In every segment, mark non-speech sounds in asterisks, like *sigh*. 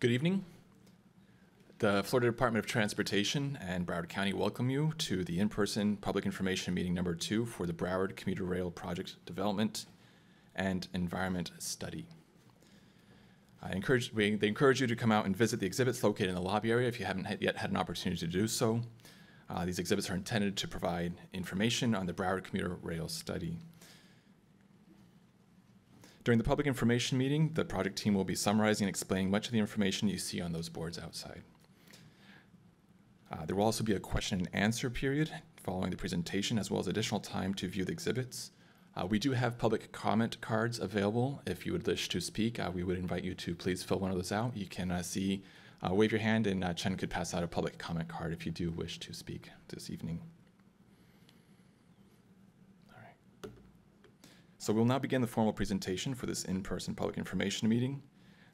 Good evening. The Florida Department of Transportation and Broward County welcome you to the in-person public information meeting number two for the Broward Commuter Rail Project Development and Environment Study. I encourage, we, they encourage you to come out and visit the exhibits located in the lobby area if you haven't yet had an opportunity to do so. Uh, these exhibits are intended to provide information on the Broward Commuter Rail Study. During the public information meeting, the project team will be summarizing and explaining much of the information you see on those boards outside. Uh, there will also be a question and answer period following the presentation, as well as additional time to view the exhibits. Uh, we do have public comment cards available. If you would wish to speak, uh, we would invite you to please fill one of those out. You can uh, see, uh, wave your hand, and uh, Chen could pass out a public comment card if you do wish to speak this evening. All right. So we'll now begin the formal presentation for this in-person public information meeting.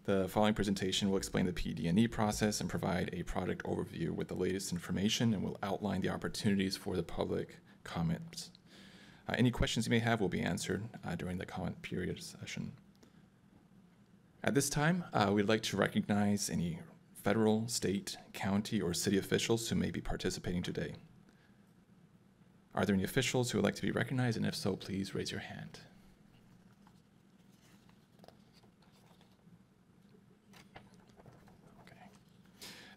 The following presentation will explain the PD&E process and provide a project overview with the latest information and will outline the opportunities for the public comments. Uh, any questions you may have will be answered uh, during the comment period session. At this time, uh, we'd like to recognize any federal, state, county, or city officials who may be participating today. Are there any officials who would like to be recognized? And if so, please raise your hand. Okay.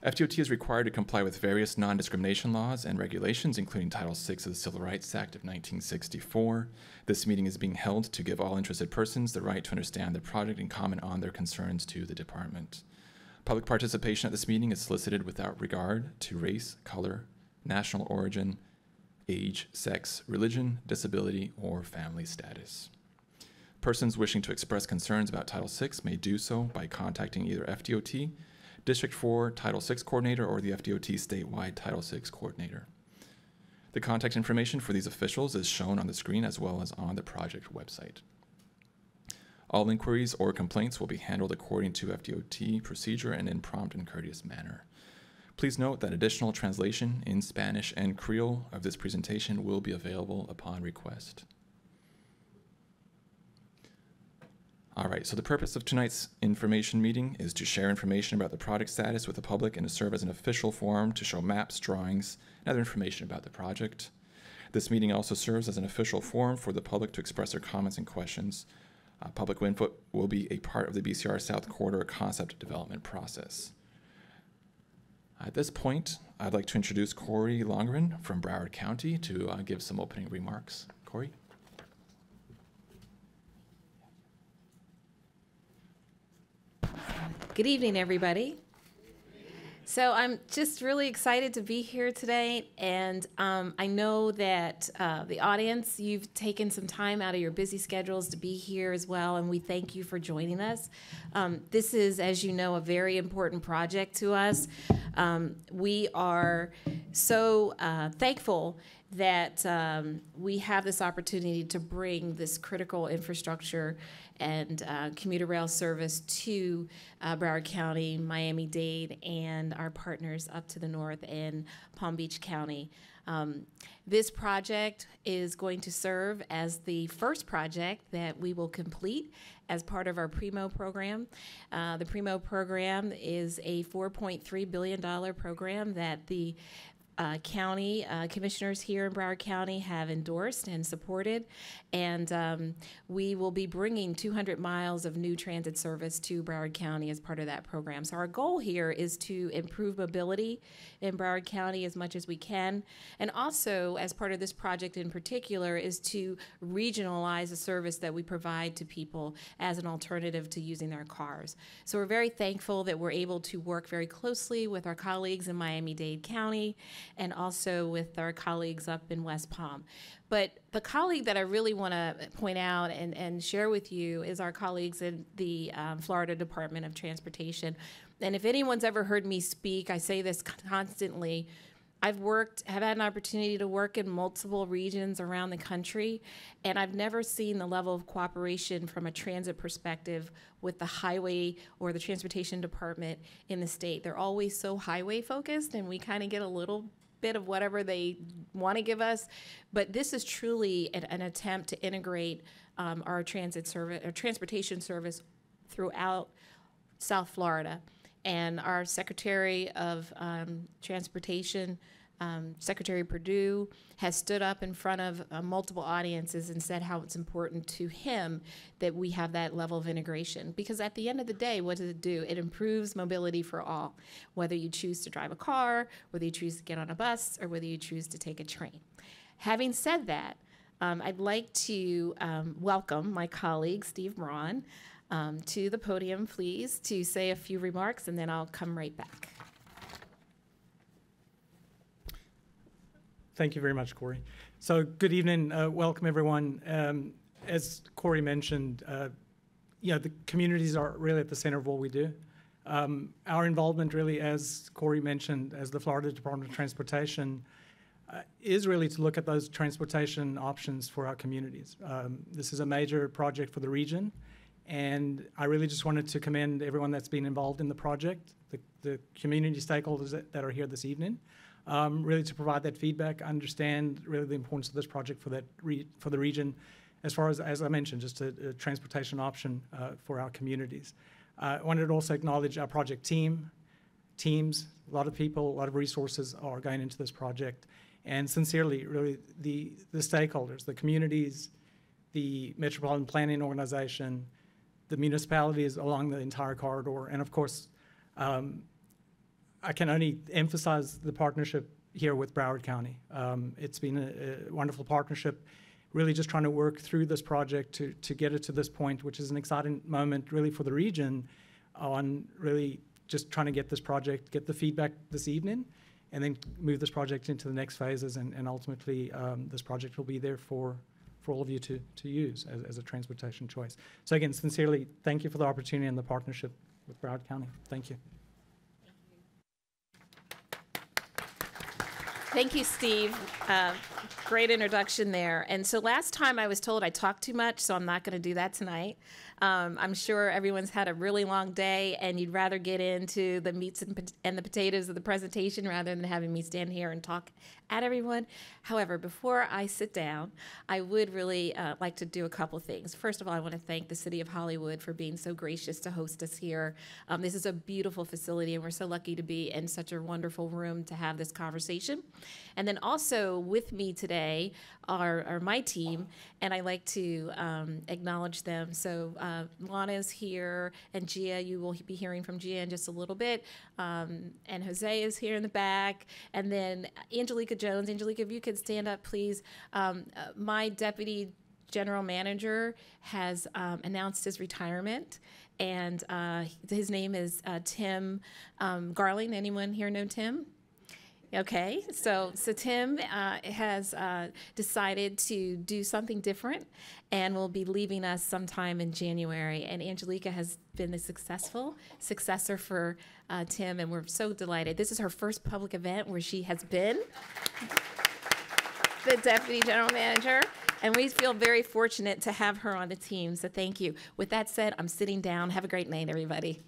FDOT is required to comply with various non discrimination laws and regulations, including Title VI of the Civil Rights Act of 1964. This meeting is being held to give all interested persons the right to understand the project and comment on their concerns to the department. Public participation at this meeting is solicited without regard to race, color, national origin, age, sex, religion, disability, or family status. Persons wishing to express concerns about Title VI may do so by contacting either FDOT, District 4 Title VI Coordinator, or the FDOT Statewide Title VI Coordinator. The contact information for these officials is shown on the screen as well as on the project website. All inquiries or complaints will be handled according to FDOT procedure and in prompt and courteous manner. Please note that additional translation in Spanish and Creole of this presentation will be available upon request. All right, so the purpose of tonight's information meeting is to share information about the project status with the public and to serve as an official forum to show maps, drawings, and other information about the project. This meeting also serves as an official forum for the public to express their comments and questions. Uh, public input will be a part of the BCR South Corridor concept development process. At this point, I'd like to introduce Corey Lonergan from Broward County to uh, give some opening remarks. Corey? Good evening, everybody. So I'm just really excited to be here today, and um, I know that uh, the audience, you've taken some time out of your busy schedules to be here as well, and we thank you for joining us. Um, this is, as you know, a very important project to us. Um, we are so uh, thankful that um, we have this opportunity to bring this critical infrastructure and uh, commuter rail service to uh, Broward County, Miami Dade, and our partners up to the north in Palm Beach County. Um, this project is going to serve as the first project that we will complete as part of our PREMO program. Uh, the PREMO program is a $4.3 billion program that the uh, county uh, commissioners here in Broward County have endorsed and supported, and um, we will be bringing 200 miles of new transit service to Broward County as part of that program. So our goal here is to improve mobility in Broward County as much as we can, and also as part of this project in particular is to regionalize the service that we provide to people as an alternative to using their cars. So we're very thankful that we're able to work very closely with our colleagues in Miami-Dade County and also with our colleagues up in West Palm. But the colleague that I really want to point out and, and share with you is our colleagues in the um, Florida Department of Transportation. And if anyone's ever heard me speak, I say this constantly. I've worked, have had an opportunity to work in multiple regions around the country, and I've never seen the level of cooperation from a transit perspective with the highway or the transportation department in the state. They're always so highway focused, and we kind of get a little bit of whatever they want to give us. But this is truly an, an attempt to integrate um, our transit service, our transportation service throughout South Florida. And our Secretary of um, Transportation, um, Secretary Perdue, has stood up in front of uh, multiple audiences and said how it's important to him that we have that level of integration. Because at the end of the day, what does it do? It improves mobility for all, whether you choose to drive a car, whether you choose to get on a bus, or whether you choose to take a train. Having said that, um, I'd like to um, welcome my colleague, Steve Braun, um, to the podium, please, to say a few remarks, and then I'll come right back. Thank you very much, Corey. So, good evening. Uh, welcome, everyone. Um, as Corey mentioned, uh, you know, the communities are really at the center of what we do. Um, our involvement, really, as Corey mentioned, as the Florida Department of Transportation, uh, is really to look at those transportation options for our communities. Um, this is a major project for the region, and I really just wanted to commend everyone that's been involved in the project, the, the community stakeholders that, that are here this evening um, really to provide that feedback, understand really the importance of this project for that for the region, as far as as I mentioned, just a, a transportation option uh, for our communities. Uh, I wanted to also acknowledge our project team, teams, a lot of people, a lot of resources are going into this project, and sincerely, really the the stakeholders, the communities, the Metropolitan Planning Organization, the municipalities along the entire corridor, and of course. Um, I can only emphasize the partnership here with Broward County. Um, it's been a, a, wonderful partnership, really just trying to work through this project to, to get it to this point, which is an exciting moment really for the region on really just trying to get this project, get the feedback this evening, and then move this project into the next phases. And, and ultimately, um, this project will be there for, for all of you to, to use as, as a transportation choice. So again, sincerely, thank you for the opportunity and the partnership with Broward County. Thank you. Thank you, Steve. Uh, great introduction there. And so last time I was told I talked too much, so I'm not going to do that tonight. Um, I'm sure everyone's had a really long day and you'd rather get into the meats and, and the potatoes of the presentation rather than having me stand here and talk at everyone. However, before I sit down, I would really uh, like to do a couple things. First of all, I want to thank the City of Hollywood for being so gracious to host us here. Um, this is a beautiful facility, and we're so lucky to be in such a wonderful room to have this conversation. And then also with me today are, are my team, and I like to um, acknowledge them. So uh, Lana is here, and Gia, you will be hearing from Gia in just a little bit. Um, and Jose is here in the back. And then Angelica Jones. Angelica, if you could stand up, please. Um, uh, my deputy general manager has um, announced his retirement, and uh, his name is uh, Tim um, Garling. Anyone here know Tim? Okay, so so Tim uh, has uh, decided to do something different, and will be leaving us sometime in January. And Angelica has been the successful successor for uh, Tim, and we're so delighted. This is her first public event where she has been the deputy general manager. And we feel very fortunate to have her on the team. So thank you. With that said, I'm sitting down. Have a great night, everybody.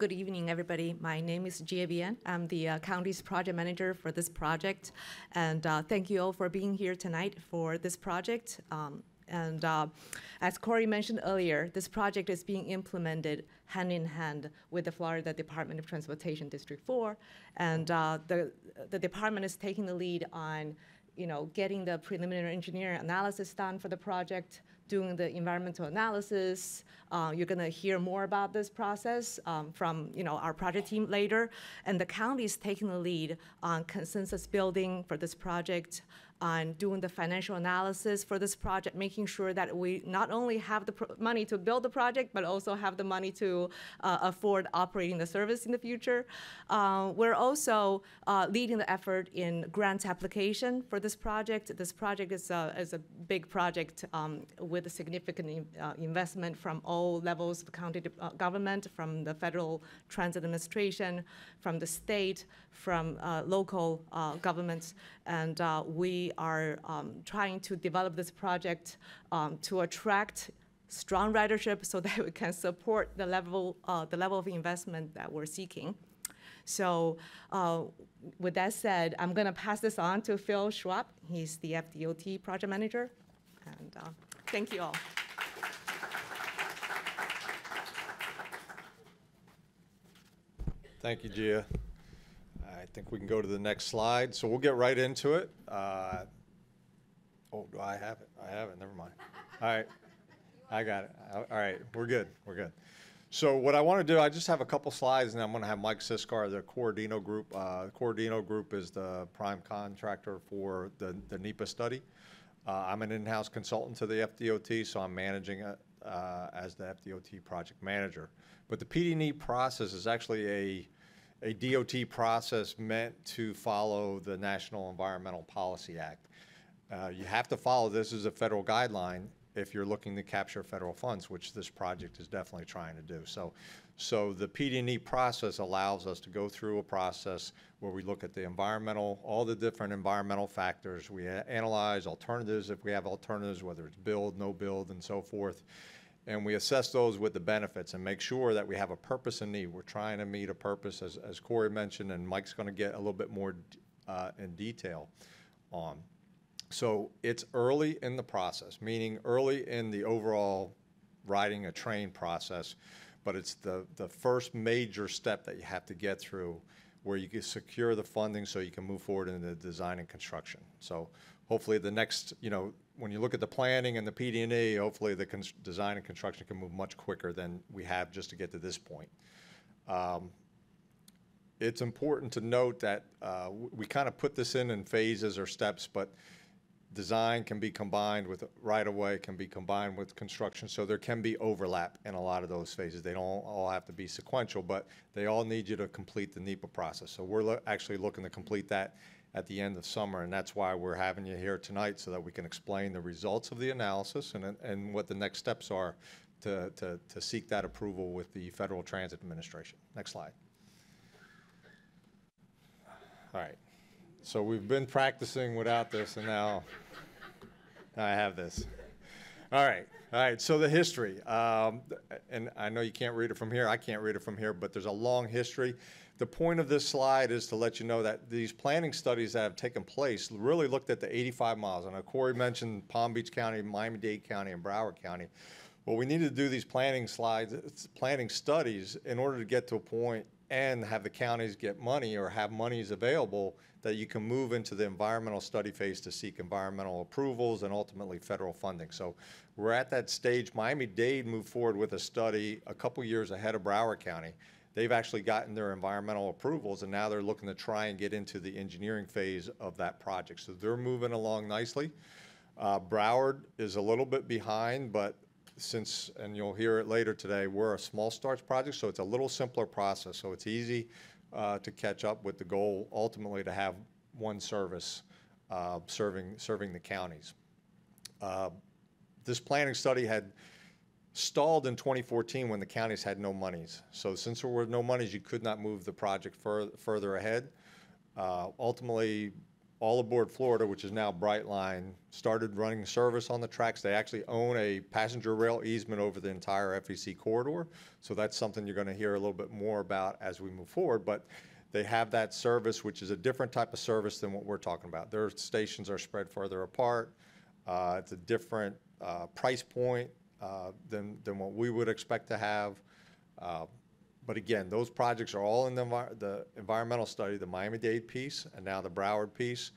Good evening, everybody. My name is Jia Bian. I'm the uh, county's project manager for this project. And uh, thank you all for being here tonight for this project. Um, and uh, as Corey mentioned earlier, this project is being implemented hand in hand with the Florida Department of Transportation District 4. And uh, the, the department is taking the lead on you know, getting the preliminary engineering analysis done for the project, doing the environmental analysis. Uh, you're going to hear more about this process um, from you know our project team later. And the county is taking the lead on consensus building for this project on doing the financial analysis for this project, making sure that we not only have the money to build the project, but also have the money to uh, afford operating the service in the future. Uh, we're also uh, leading the effort in grant application for this project. This project is a, is a big project um, with a significant uh, investment from all levels of county uh, government, from the federal transit administration, from the state, from uh, local governments, and we are um, trying to develop this project um, to attract strong ridership so *laughs* that we can support the level, uh, the level of investment that we're seeking. So uh, with that said, I'm going to pass this on to Phil Schwab. He's the FDOT project manager. And uh, thank you all. Thank you, Gia. I think we can go to the next slide. So we'll get right into it. Uh, oh, do I have it? I have it. Never mind. All right. I got it. All right. We're good. We're good. So what I want to do, I just have a couple slides, and I'm going to have Mike Siskar, the Corradino Group. Uh, Group is the prime contractor for the, the NEPA study. Uh, I'm an in-house consultant to the FDOT, so I'm managing it uh, as the FDOT project manager. But the PD&E process is actually a a DOT process meant to follow the National Environmental Policy Act. Uh, you have to follow this as a federal guideline if you're looking to capture federal funds, which this project is definitely trying to do. So, so the PD&E process allows us to go through a process where we look at the environmental, all the different environmental factors. We analyze alternatives if we have alternatives, whether it's build, no build, and so forth and we assess those with the benefits and make sure that we have a purpose and need. We're trying to meet a purpose, as, as Corey mentioned, and Mike's going to get a little bit more uh, in detail on. So it's early in the process, meaning early in the overall riding a train process, but it's the, the first major step that you have to get through where you can secure the funding so you can move forward in the design and construction. So hopefully the next, you know, when you look at the planning and the PD&E, hopefully the design and construction can move much quicker than we have just to get to this point. Um, it's important to note that uh, we kind of put this in in phases or steps, but design can be combined with right-of-way, can be combined with construction, so there can be overlap in a lot of those phases. They don't all have to be sequential, but they all need you to complete the NEPA process. So we're lo actually looking to complete that at the end of summer, and that's why we're having you here tonight so that we can explain the results of the analysis and, and what the next steps are to, to, to seek that approval with the Federal Transit Administration. Next slide. All right. So we've been practicing without this, and now I have this. All right. All right. So the history, um, and I know you can't read it from here. I can't read it from here, but there's a long history. The point of this slide is to let you know that these planning studies that have taken place really looked at the 85 miles. And Corey mentioned Palm Beach County, Miami-Dade County, and Broward County. Well, we need to do these planning slides, planning studies in order to get to a point and have the counties get money or have monies available that you can move into the environmental study phase to seek environmental approvals and ultimately federal funding. So we're at that stage. Miami-Dade moved forward with a study a couple years ahead of Broward County they've actually gotten their environmental approvals and now they're looking to try and get into the engineering phase of that project. So they're moving along nicely. Uh, Broward is a little bit behind, but since, and you'll hear it later today, we're a small starts project, so it's a little simpler process. So it's easy uh, to catch up with the goal ultimately to have one service uh, serving, serving the counties. Uh, this planning study had stalled in 2014 when the counties had no monies. So since there were no monies, you could not move the project fur further ahead. Uh, ultimately, all aboard Florida, which is now Brightline, started running service on the tracks. They actually own a passenger rail easement over the entire FEC corridor. So that's something you're going to hear a little bit more about as we move forward. But they have that service, which is a different type of service than what we're talking about. Their stations are spread further apart. Uh, it's a different uh, price point uh, than, than what we would expect to have. But again, those projects are all in the, the environmental study, the Miami-Dade piece, and now the Broward piece.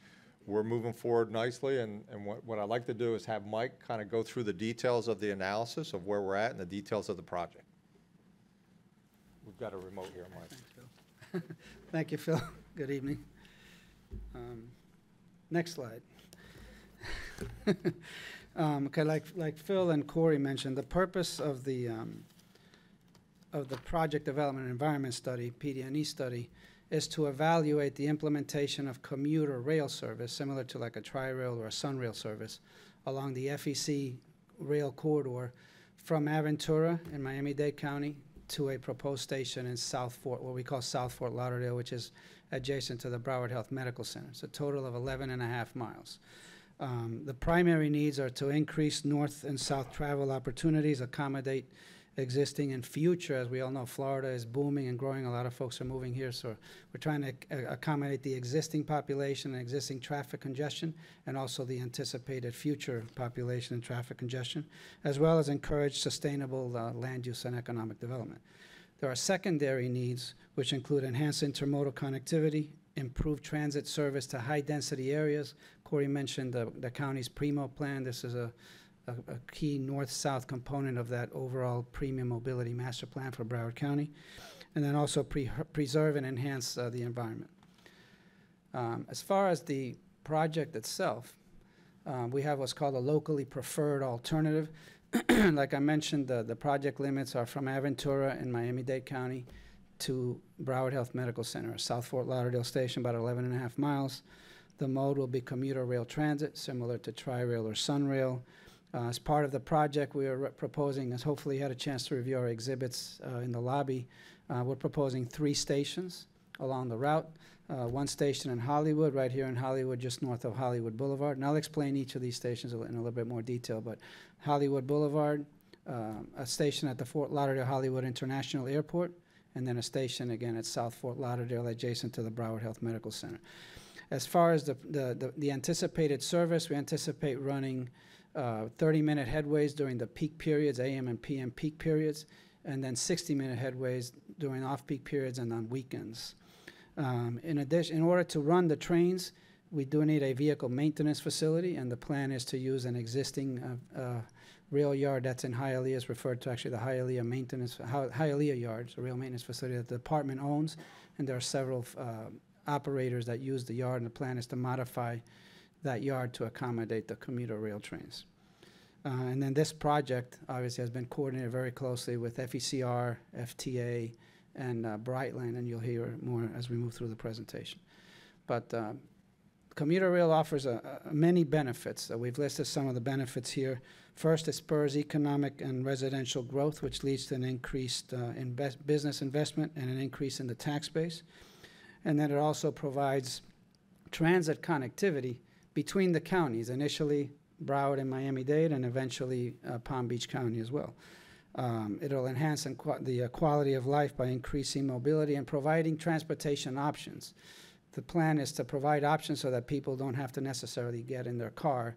We're moving forward nicely, and, and what, what I'd like to do is have Mike kind of go through the details of the analysis of where we're at and the details of the project. We've got a remote here, Mike. Thanks, Phil. Thank you, Phil. *laughs* *laughs* Good evening. Um, next slide. *laughs* Um, okay, like, like Phil and Corey mentioned, the purpose of the, um, of the Project Development Environment Study, PD&E study, is to evaluate the implementation of commuter rail service, similar to like a Tri-Rail or a Sunrail service, along the FEC rail corridor from Aventura in Miami-Dade County to a proposed station in South Fort, what we call South Fort Lauderdale, which is adjacent to the Broward Health Medical Center. It's a total of 11 and a half miles. Um, the primary needs are to increase north and south travel opportunities, accommodate existing and future. As we all know, Florida is booming and growing. A lot of folks are moving here, so we're trying to ac- accommodate the existing population and existing traffic congestion, and also the anticipated future population and traffic congestion, as well as encourage sustainable uh, land use and economic development. There are secondary needs, which include enhanced intermodal connectivity, improved transit service to high-density areas. Corey mentioned the, the county's PREMO plan. This is a, a, a key north-south component of that overall premium mobility master plan for Broward County. And then also pre- preserve and enhance uh, the environment. Um, as far as the project itself, um, we have what's called a locally preferred alternative. *clears throat* like I mentioned, the, the project limits are from Aventura in Miami-Dade County to Broward Health Medical Center, South Fort Lauderdale Station, about 11 and a half miles. The mode will be commuter rail transit, similar to Tri-Rail or Sunrail. Uh, as part of the project, we are re- proposing, as hopefully you had a chance to review our exhibits uh, in the lobby, uh, we're proposing three stations along the route. Uh, one station in Hollywood, right here in Hollywood, just north of Hollywood Boulevard. And I'll explain each of these stations in a little bit more detail, but Hollywood Boulevard, um, a station at the Fort Lauderdale Hollywood International Airport, and then a station again at South Fort Lauderdale adjacent to the Broward Health Medical Center. As far as the, the, the, the anticipated service, we anticipate running uh, 30-minute headways during the peak periods, AM and PM peak periods, and then 60-minute headways during off-peak periods and on weekends. Um, in addition, in order to run the trains, we do need a vehicle maintenance facility, and the plan is to use an existing uh, uh, rail yard that's in Hialeah, is referred to actually the Hialeah Maintenance, Hi- Hialeah Yards, a rail maintenance facility that the department owns, and there are several uh, operators that use the yard, and the plan is to modify that yard to accommodate the commuter rail trains. Uh, And then this project, obviously, has been coordinated very closely with FECR, FTA, and uh, Brightline, and you'll hear more as we move through the presentation. But uh, commuter rail offers many benefits. Uh, We've listed some of the benefits here. First, it spurs economic and residential growth, which leads to an increased uh, invest- business investment and an increase in the tax base. And then it also provides transit connectivity between the counties, initially Broward and Miami-Dade, and eventually uh, Palm Beach County as well. Um, It'll enhance the uh, quality of life by increasing mobility and providing transportation options. The plan is to provide options so that people don't have to necessarily get in their car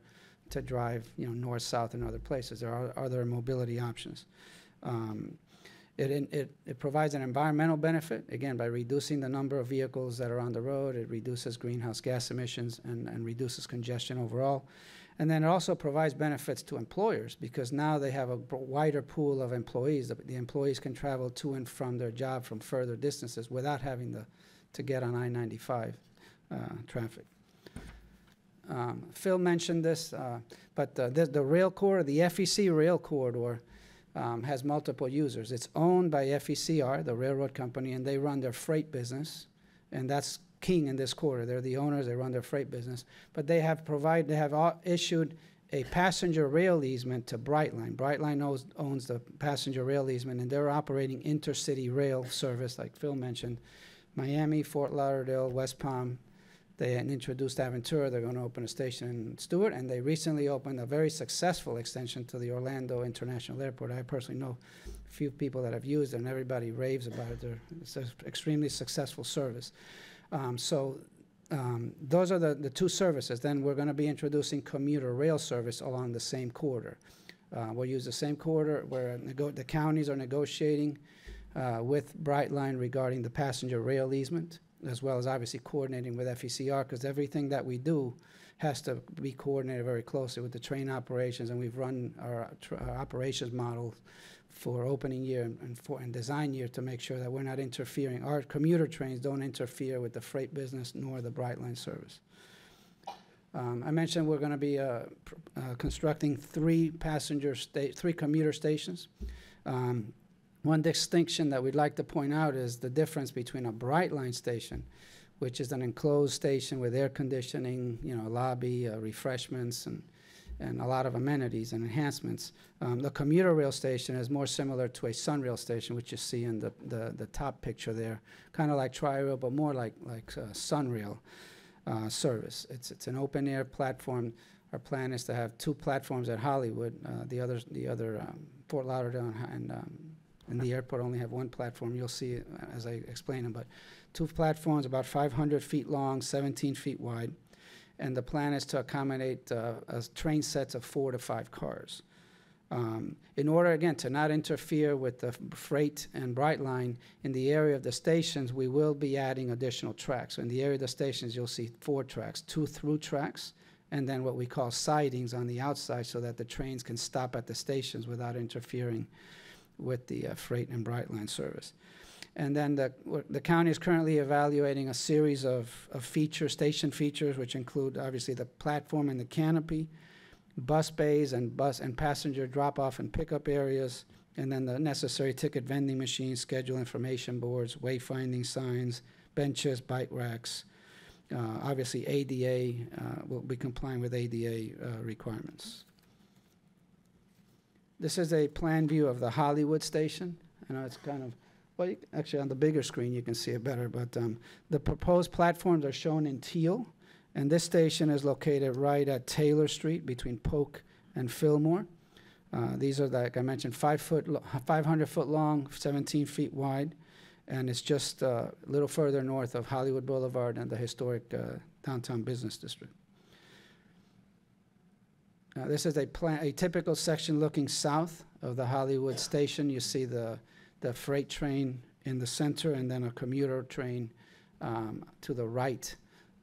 to drive, you know, north, south, and other places. There are other mobility options. Um, It, it, it provides an environmental benefit, again, by reducing the number of vehicles that are on the road. It reduces greenhouse gas emissions and, and reduces congestion overall. And then it also provides benefits to employers because now they have a wider pool of employees. The, the employees can travel to and from their job from further distances without having to, to get on I-95 uh, traffic. Um, Phil mentioned this, uh, but uh, the, the rail corridor, the FEC rail corridor, um, has multiple users. It's owned by FECR, the railroad company, and they run their freight business, and that's king in this quarter. They're the owners; they run their freight business. But they have provide, they have issued a passenger rail easement to Brightline. Brightline owns, owns the passenger rail easement, and they're operating intercity rail service, like Phil mentioned, Miami, Fort Lauderdale, West Palm. They introduced Aventura. They're going to open a station in Stuart, and they recently opened a very successful extension to the Orlando International Airport. I personally know a few people that have used it, and everybody raves about it. They're, it's an extremely successful service. Um, so um, those are the, the two services. Then we're going to be introducing commuter rail service along the same corridor. Uh, we'll use the same corridor where the counties are negotiating uh, with Brightline regarding the passenger rail easement, as well as obviously coordinating with FECR, because everything that we do has to be coordinated very closely with the train operations, and we've run our, our operations model for opening year and, and for and design year to make sure that we're not interfering. Our commuter trains don't interfere with the freight business nor the Brightline service. Um, I mentioned we're going to be uh, uh, constructing three passenger sta- three commuter stations. Um, one distinction that we'd like to point out is the difference between a Brightline station, which is an enclosed station with air conditioning, you know, lobby, uh, refreshments, and and a lot of amenities and enhancements. Um, the commuter rail station is more similar to a Sunrail station, which you see in the, the, the top picture there, kind of like Tri-Rail, but more like, like uh, Sunrail uh, service. It's, it's an open-air platform. Our plan is to have two platforms at Hollywood. Uh, the other, the other um, Fort Lauderdale and, and, um, and the airport only have one platform. You'll see it as I explain them, but two platforms about 500 feet long, 17 feet wide. And the plan is to accommodate uh, uh, train sets of four to five cars. Um, in order, again, to not interfere with the freight and Brightline, in the area of the stations, we will be adding additional tracks. So in the area of the stations, you'll see four tracks, two through tracks, and then what we call sidings on the outside so that the trains can stop at the stations without interfering with the uh, freight and Brightline service. And then the, the county is currently evaluating a series of, of features, station features, which include obviously the platform and the canopy, bus bays and bus and passenger drop-off and pickup areas, and then the necessary ticket vending machines, schedule information boards, wayfinding signs, benches, bike racks. Uh, obviously, ADA uh, will be complying with ADA uh, requirements. This is a plan view of the Hollywood station. I know it's kind of, well, you- actually, on the bigger screen, you can see it better, but um, the proposed platforms are shown in teal. And this station is located right at Taylor Street between Polk and Fillmore. Uh, these are, like I mentioned, five foot, lo- 500 foot long, 17 feet wide, and it's just uh, a little further north of Hollywood Boulevard and the historic uh, downtown business district. Uh, this is a plan, a typical section looking south of the Hollywood station. You see the, the freight train in the center, and then a commuter train um, to the right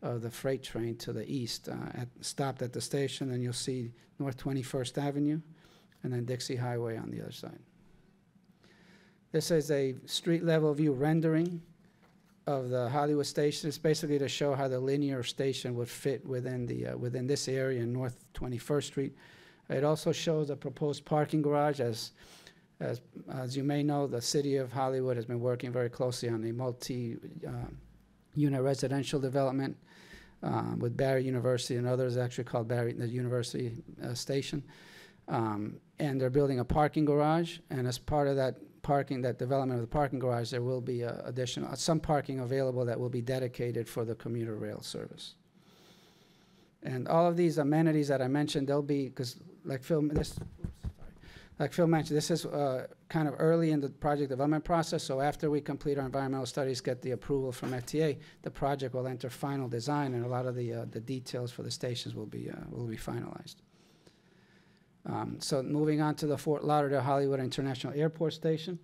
of the freight train to the east, uh, at, stopped at the station, and you'll see North 21st Avenue, and then Dixie Highway on the other side. This is a street level view rendering of the Hollywood station. It's basically to show how the linear station would fit within the, uh, within this area in North 21st Street. It also shows a proposed parking garage. As, as, as you may know, the city of Hollywood has been working very closely on a multi, um, unit residential development um, with Barry University and others, actually called Barry, the University uh, Station. Um, and they're building a parking garage, and as part of that parking, that development of the parking garage, there will be uh, additional, uh, some parking available that will be dedicated for the commuter rail service. And all of these amenities that I mentioned, they'll be, because like Phil, this, like Phil mentioned, this is uh, kind of early in the project development process, so after we complete our environmental studies, get the approval from FTA, the project will enter final design, and a lot of the, uh, the details for the stations will be, uh, will be finalized. Um, So moving on to the Fort Lauderdale Hollywood International Airport Station.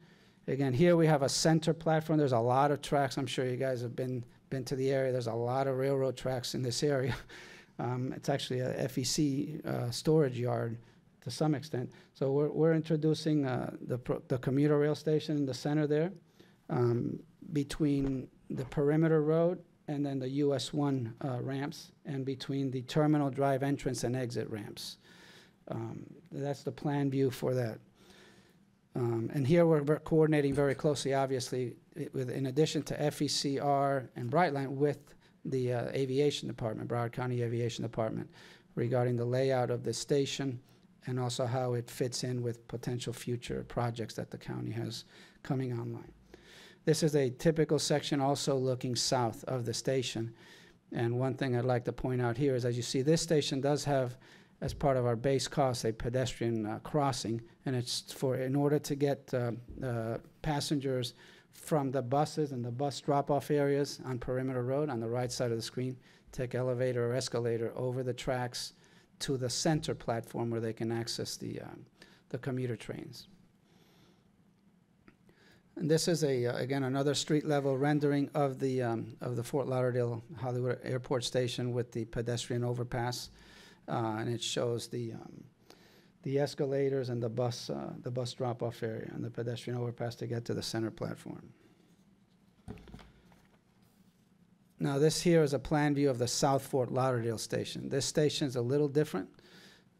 Again, here we have a center platform. There's a lot of tracks. I'm sure you guys have been, been to the area. There's a lot of railroad tracks in this *laughs* area. Um, It's actually a FEC uh, storage yard to some extent. So we're, we're introducing uh, the, pro- the commuter rail station in the center there um, between the perimeter road and then the US one uh, ramps and between the terminal drive entrance and exit ramps. Um, That's the plan view for that. Um, And here we're ver- coordinating very closely, obviously, with, in addition to FECR and Brightline with the uh, Aviation Department, Broward County Aviation Department, regarding the layout of the station and also how it fits in with potential future projects that the county has coming online. This is a typical section also looking south of the station. And one thing I'd like to point out here is, as you see, this station does have, as part of our base cost, a pedestrian uh, crossing. And it's for, in order to get uh, uh, passengers from the buses and the bus drop-off areas on Perimeter Road on the right side of the screen, take elevator or escalator over the tracks to the center platform where they can access the, um, the commuter trains. And this is a, uh, again, another street level rendering of the, um, of the Fort Lauderdale Hollywood Airport Station with the pedestrian overpass. Uh, and it shows the, um, the escalators and the bus, uh, the bus drop-off area and the pedestrian overpass to get to the center platform. Now, this here is a plan view of the South Fort Lauderdale station. This station is a little different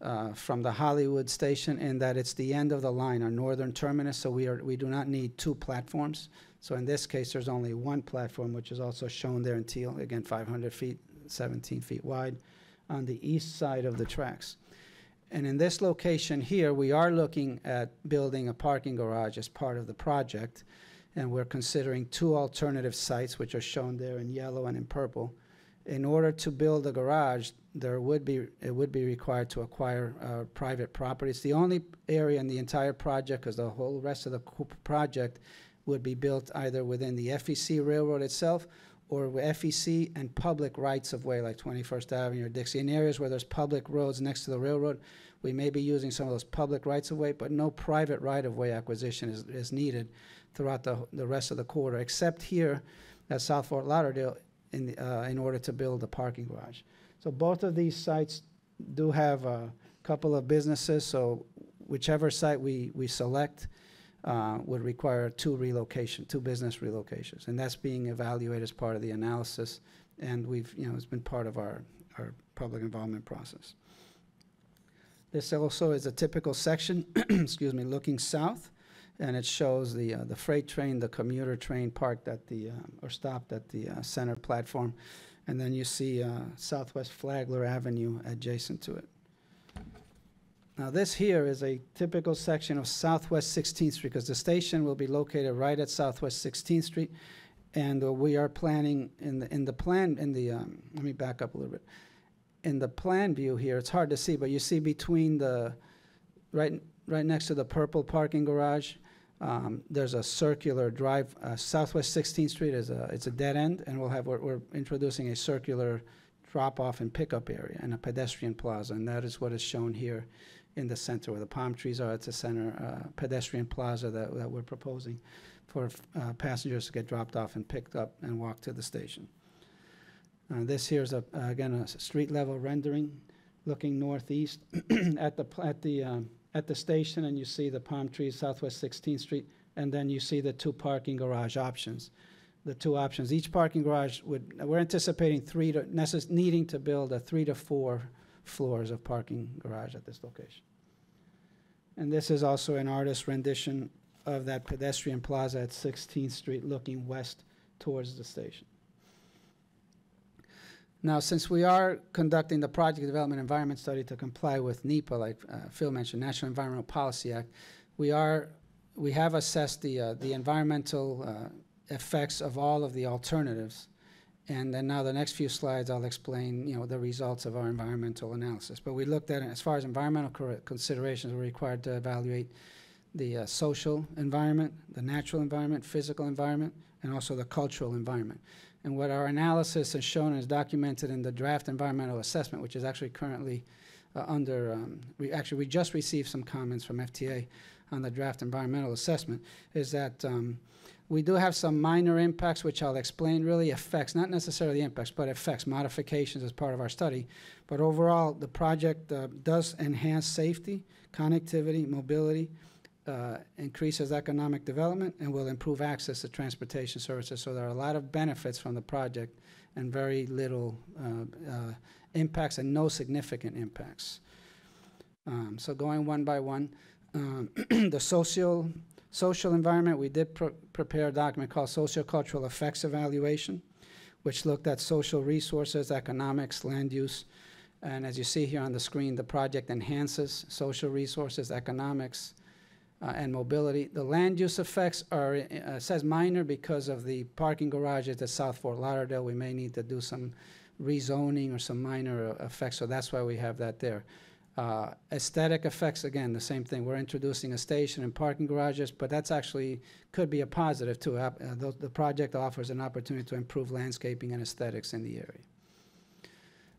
uh, from the Hollywood station in that it's the end of the line, our northern terminus, so we are, we do not need two platforms. So in this case, there's only one platform, which is also shown there in teal, again, 500 feet, 17 feet wide, on the east side of the tracks. And in this location here, we are looking at building a parking garage as part of the project. And we're considering two alternative sites, which are shown there in yellow and in purple. In order to build a garage, there would be, it would be required to acquire uh, private property. It's the only area in the entire project, because the whole rest of the project would be built either within the FEC Railroad itself or FEC and public rights-of-way, like 21st Avenue or Dixie. In areas where there's public roads next to the railroad, we may be using some of those public rights-of-way, but no private right-of-way acquisition is, is needed throughout the, the rest of the corridor, except here at South Fort Lauderdale in, the, uh, in order to build a parking garage. So both of these sites do have a couple of businesses, so whichever site we, we select uh, would require two relocation, two business relocations. And that's being evaluated as part of the analysis, and we've, you know, it's been part of our, our public involvement process. This also is a typical section, *clears throat* excuse me, looking south, and it shows the, uh, the freight train, the commuter train parked at the, um, or stopped at the uh, center platform. And then you see uh, Southwest Flagler Avenue adjacent to it. Now, this here is a typical section of Southwest 16th Street, because the station will be located right at Southwest 16th Street. And uh, we are planning, in the, in the plan, in the, um, let me back up a little bit. In the plan view here, it's hard to see, but you see between the, right, right next to the purple parking garage, um, there's a circular drive, uh, Southwest 16th Street is a, it's a dead end, and we'll have, we're, we're introducing a circular drop-off and pickup area and a pedestrian plaza, and that is what is shown here in the center where the palm trees are. It's a center uh, pedestrian plaza that, that we're proposing for uh, passengers to get dropped off and picked up and walk to the station. Uh, this here is a, again a street level rendering looking northeast *clears throat* at the at the um, at the station, and you see the palm trees Southwest 16th Street, and then you see the two parking garage options. The two options. Each parking garage would we're anticipating three to needing to build a three to four floors of parking garage at this location. And this is also an artist's rendition of that pedestrian plaza at 16th Street looking west towards the station. Now, since we are conducting the Project Development Environment Study to comply with NEPA, like uh, Phil mentioned, National Environmental Policy Act, we are, we have assessed the, uh, the environmental uh, effects of all of the alternatives. And then now the next few slides, I'll explain, you know, the results of our environmental analysis. But we looked at, it as far as environmental considerations, we're required to evaluate the uh, social environment, the natural environment, physical environment, and also the cultural environment. And what our analysis has shown is documented in the draft environmental assessment, which is actually currently uh, under, um, we actually, we just received some comments from FTA on the draft environmental assessment, is that um, we do have some minor impacts, which I'll explain, really effects, not necessarily impacts, but effects, modifications as part of our study. But overall, the project uh, does enhance safety, connectivity, mobility, uh, increases economic development, and will improve access to transportation services. So there are a lot of benefits from the project and very little uh, uh, impacts and no significant impacts. Um, so going one by one, um, *clears throat* the social social environment, we did pr- prepare a document called Sociocultural Effects Evaluation, which looked at social resources, economics, land use. And as you see here on the screen, the project enhances social resources, economics, uh, and mobility. The land use effects are, uh, says minor because of the parking garages at South Fort Lauderdale. We may need to do some rezoning or some minor uh, effects, so that's why we have that there. Uh, aesthetic effects, again, the same thing. We're introducing a station and parking garages, but that's actually could be a positive too. Uh, the, the project offers an opportunity to improve landscaping and aesthetics in the area.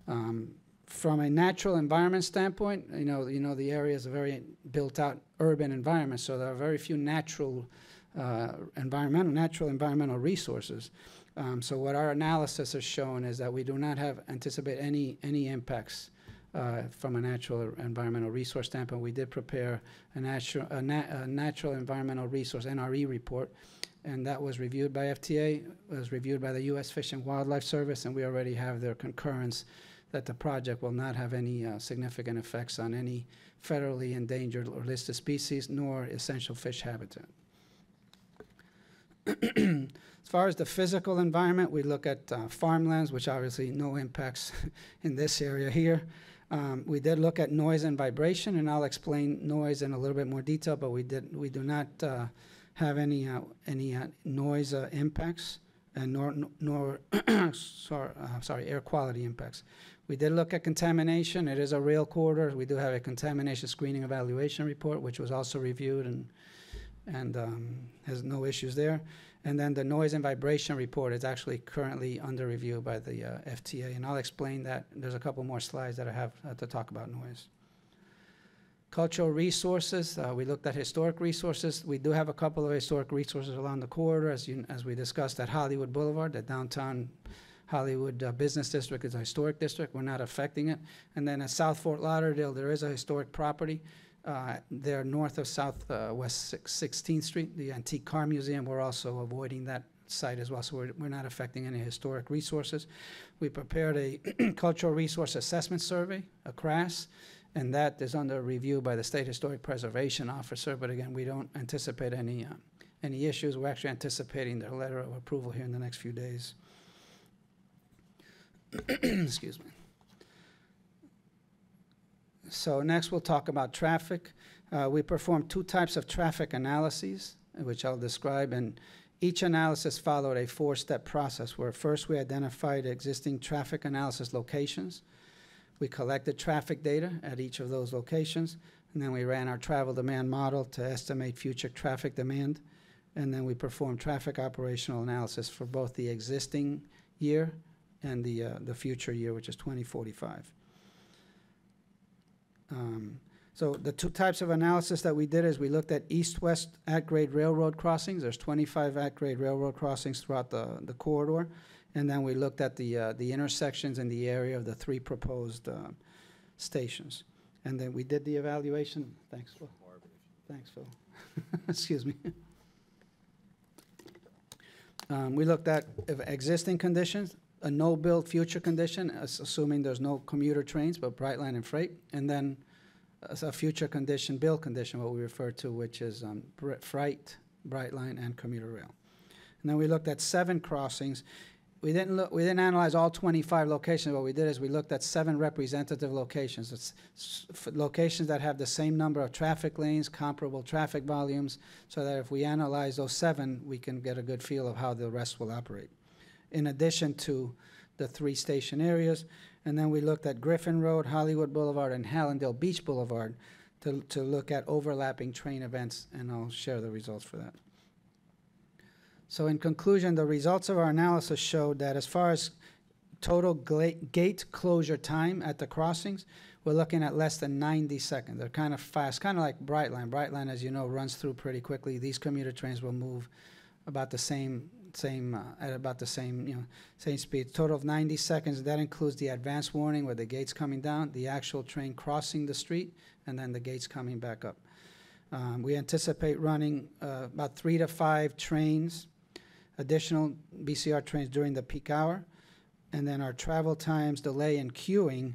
Um, from a natural environment standpoint, you know, you know, the area is a very built-out urban environment, so there are very few natural uh, environmental, natural environmental resources. Um, so what our analysis has shown is that we do not have anticipate any any impacts uh, from a natural environmental resource standpoint. We did prepare a natural a, na- a natural environmental resource NRE report, and that was reviewed by FTA, was reviewed by the U.S. Fish and Wildlife Service, and we already have their concurrence that the project will not have any uh, significant effects on any federally endangered or listed species nor essential fish habitat. *clears throat* as far as the physical environment, we look at uh, farmlands, which obviously no impacts *laughs* in this area here. Um, we did look at noise and vibration, and I'll explain noise in a little bit more detail. But we did we do not uh, have any uh, any uh, noise uh, impacts and nor, nor *clears throat* sorry, uh, sorry, air quality impacts. We did look at contamination. It is a rail corridor. We do have a contamination screening evaluation report, which was also reviewed and, and um, has no issues there. And then the noise and vibration report is actually currently under review by the uh, FTA, and I'll explain that. There's a couple more slides that I have uh, to talk about noise. Cultural resources, uh, we looked at historic resources. We do have a couple of historic resources along the corridor, as you, as we discussed at Hollywood Boulevard, the downtown Hollywood uh, Business District is a historic district. We're not affecting it. And then at South Fort Lauderdale, there is a historic property. Uh, there north of South uh, West 16th Street, the Antique Car Museum. We're also avoiding that site as well, so we're, we're not affecting any historic resources. We prepared a *clears throat* cultural resource assessment survey, a CRAS, and that is under review by the State Historic Preservation Officer. But again, we don't anticipate any, uh, any issues. We're actually anticipating their letter of approval here in the next few days. *clears throat* Excuse me. So next, we'll talk about traffic. Uh, We performed two types of traffic analyses, which I'll describe, and each analysis followed a four-step process, where first we identified existing traffic analysis locations. We collected traffic data at each of those locations, and then we ran our travel demand model to estimate future traffic demand. And then we performed traffic operational analysis for both the existing year and the, uh, the future year, which is 2045. Um, So the two types of analysis that we did is we looked at east-west at-grade railroad crossings. There's 25 at-grade railroad crossings throughout the, the corridor. And then we looked at the, uh, the intersections in the area of the three proposed uh, stations. And then we did the evaluation. Thanks, Phil. Thanks, Phil. *laughs* Excuse me. Um, We looked at existing conditions, a no-build future condition, as- assuming there's no commuter trains, but Brightline and Freight, and then a future condition, build condition, what we refer to, which is um, Freight, Brightline, and commuter rail. And then we looked at seven crossings. We didn't look, we didn't analyze all 25 locations. What we did is we looked at seven representative locations. It's locations that have the same number of traffic lanes, comparable traffic volumes, so that if we analyze those seven, we can get a good feel of how the rest will operate. In addition to the three station areas, and then we looked at Griffin Road, Hollywood Boulevard, and Hallandale Beach Boulevard to, to look at overlapping train events, and I'll share the results for that. So in conclusion, the results of our analysis showed that as far as total gate closure time at the crossings, we're looking at less than 90 seconds. They're kind of fast, kind of like Brightline. Brightline, as you know, runs through pretty quickly. These commuter trains will move about the same, same uh, at about the same, you know, same speed. Total of 90 seconds. That includes the advance warning where the gate's coming down, the actual train crossing the street, and then the gates coming back up. Um, we anticipate running uh, about three to five trains, additional BCR trains during the peak hour. And then our travel times, delay, and queuing,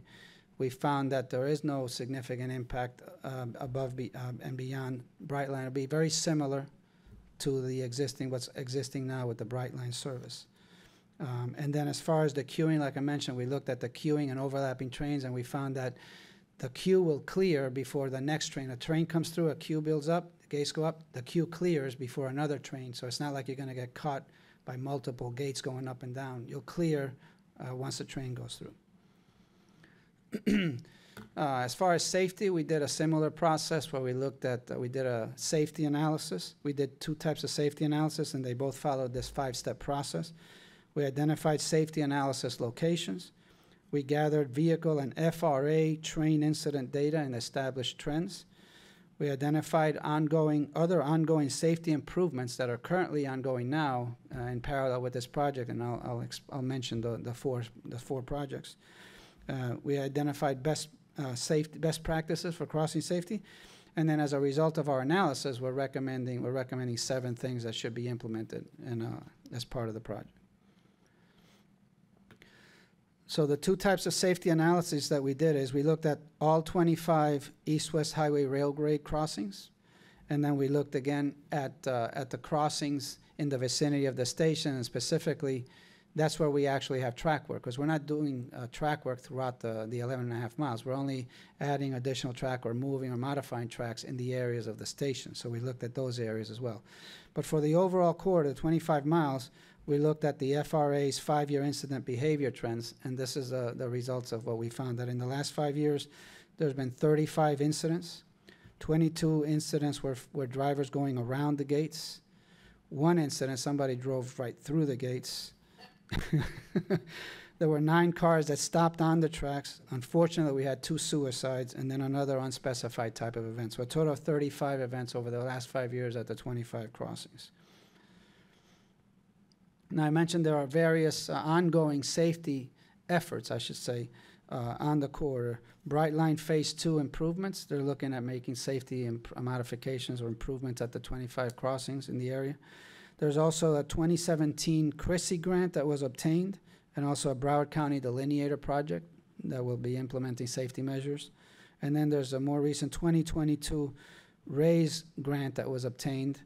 we found that there is no significant impact um, above be- um, and beyond Brightline. It'll be very similar to the existing, what's existing now with the Brightline service. Um, And then as far as the queuing, like I mentioned, we looked at the queuing and overlapping trains, and we found that the queue will clear before the next train. A train comes through, a queue builds up, the gates go up, the queue clears before another train. So it's not like you're gonna get caught by multiple gates going up and down. You'll clear uh, once the train goes through. *clears throat* Uh, As far as safety, we did a similar process where we looked at, uh, we did a safety analysis. We did two types of safety analysis, and they both followed this five-step process. We identified safety analysis locations. We gathered vehicle and FRA train incident data and established trends. We identified ongoing, other ongoing safety improvements that are currently ongoing now uh, in parallel with this project, and I'll, I'll, I'll mention the, the four, the four projects. Uh, We identified best, uh, safety, best practices for crossing safety, and then as a result of our analysis, we're recommending, we're recommending seven things that should be implemented in, uh, as part of the project. So the two types of safety analysis that we did is we looked at all 25 east-west highway rail grade crossings, and then we looked again at, uh, at the crossings in the vicinity of the station, and specifically, that's where we actually have track work, because we're not doing uh, track work throughout the, the 11 and a half miles. We're only adding additional track or moving or modifying tracks in the areas of the station. So we looked at those areas as well. But for the overall corridor, 25 miles, we looked at the FRA's five-year incident behavior trends, and this is uh, the results of what we found, that in the last five years, there's been 35 incidents. 22 incidents were, were drivers going around the gates. One incident, somebody drove right through the gates. *laughs* there were nine cars that stopped on the tracks. Unfortunately, we had two suicides and then another unspecified type of event. So a total of 35 events over the last five years at the 25 crossings. Now, I mentioned there are various uh, ongoing safety efforts, I should say, uh, on the corridor. Brightline Phase 2 improvements, they're looking at making safety modifications or improvements at the 25 crossings in the area. There's also a 2017 CRISI grant that was obtained, and also a Broward County delineator project that will be implementing safety measures. And then there's a more recent 2022 RAISE grant that was obtained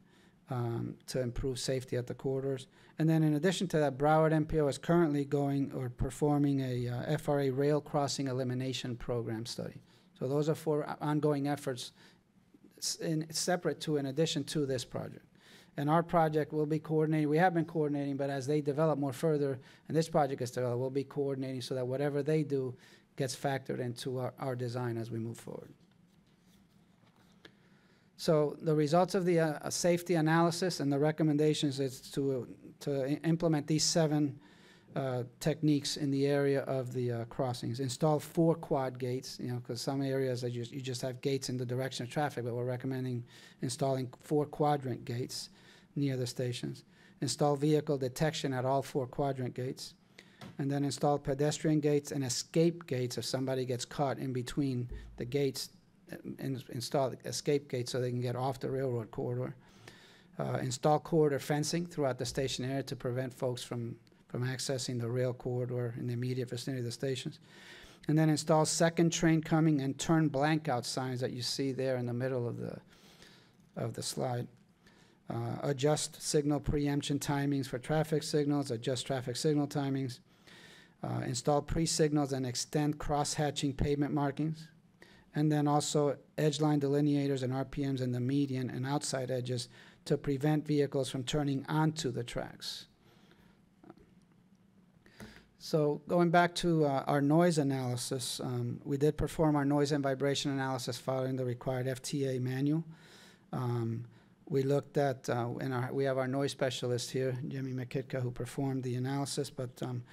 um, to improve safety at the corridors. And then in addition to that, Broward MPO is currently going or performing a uh, FRA rail crossing elimination program study. So those are four ongoing efforts in, separate to, in addition to this project. And our project will be coordinating, we have been coordinating, but as they develop more further, and this project is developed, we'll be coordinating so that whatever they do gets factored into our, our design as we move forward. So the results of the uh, safety analysis and the recommendations is to, to implement these seven uh, techniques in the area of the uh, crossings. Install four quad gates, you know, because some areas you just have gates in the direction of traffic, but we're recommending installing four quadrant gates near the stations. Install vehicle detection at all four quadrant gates. And then install pedestrian gates and escape gates if somebody gets caught in between the gates uh, in- install escape gates so they can get off the railroad corridor. Uh, Install corridor fencing throughout the station area to prevent folks from, from accessing the rail corridor in the immediate vicinity of the stations. And then install second train coming and turn blank out signs that you see there in the middle of the, of the slide. Uh, Adjust signal preemption timings for traffic signals, adjust traffic signal timings. Uh, Install pre-signals and extend cross-hatching pavement markings. And then also edge line delineators and RPMs in the median and outside edges to prevent vehicles from turning onto the tracks. So going back to uh, our noise analysis, um, we did perform our noise and vibration analysis following the required FTA manual. Um, we looked at, uh, in our, we have our noise specialist here, Jimmy McKitka, who performed the analysis, but um,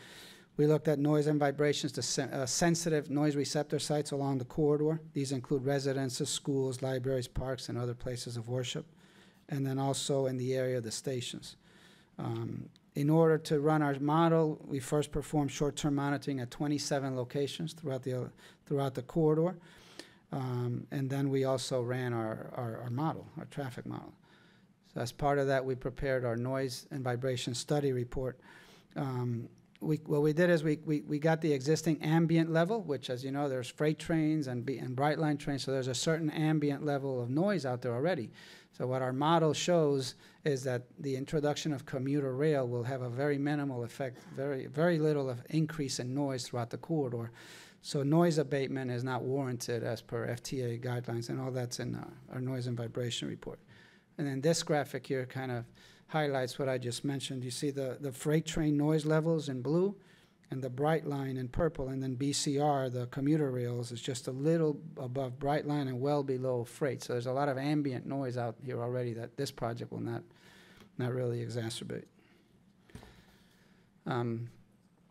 we looked at noise and vibrations to sen- uh, sensitive noise receptor sites along the corridor. These include residences, schools, libraries, parks, and other places of worship, and then also in the area of the stations. Um, in order to run our model, we first performed short-term monitoring at 27 locations throughout the throughout the corridor, um, and then we also ran our, our, our model, our traffic model. So as part of that, we prepared our noise and vibration study report. Um, we, what we did is we, we, we got the existing ambient level, which, as you know, there's freight trains and, and Brightline trains, so there's a certain ambient level of noise out there already. So what our model shows is that the introduction of commuter rail will have a very minimal effect, very very little of increase in noise throughout the corridor. So noise abatement is not warranted as per FTA guidelines, and all that's in our, our noise and vibration report. And then this graphic here kind of highlights what I just mentioned. You see the, the freight train noise levels in blue and the Brightline in purple, and then BCR, the commuter rails, is just a little above Brightline and well below freight. So there's a lot of ambient noise out here already that this project will not, not really exacerbate. Um,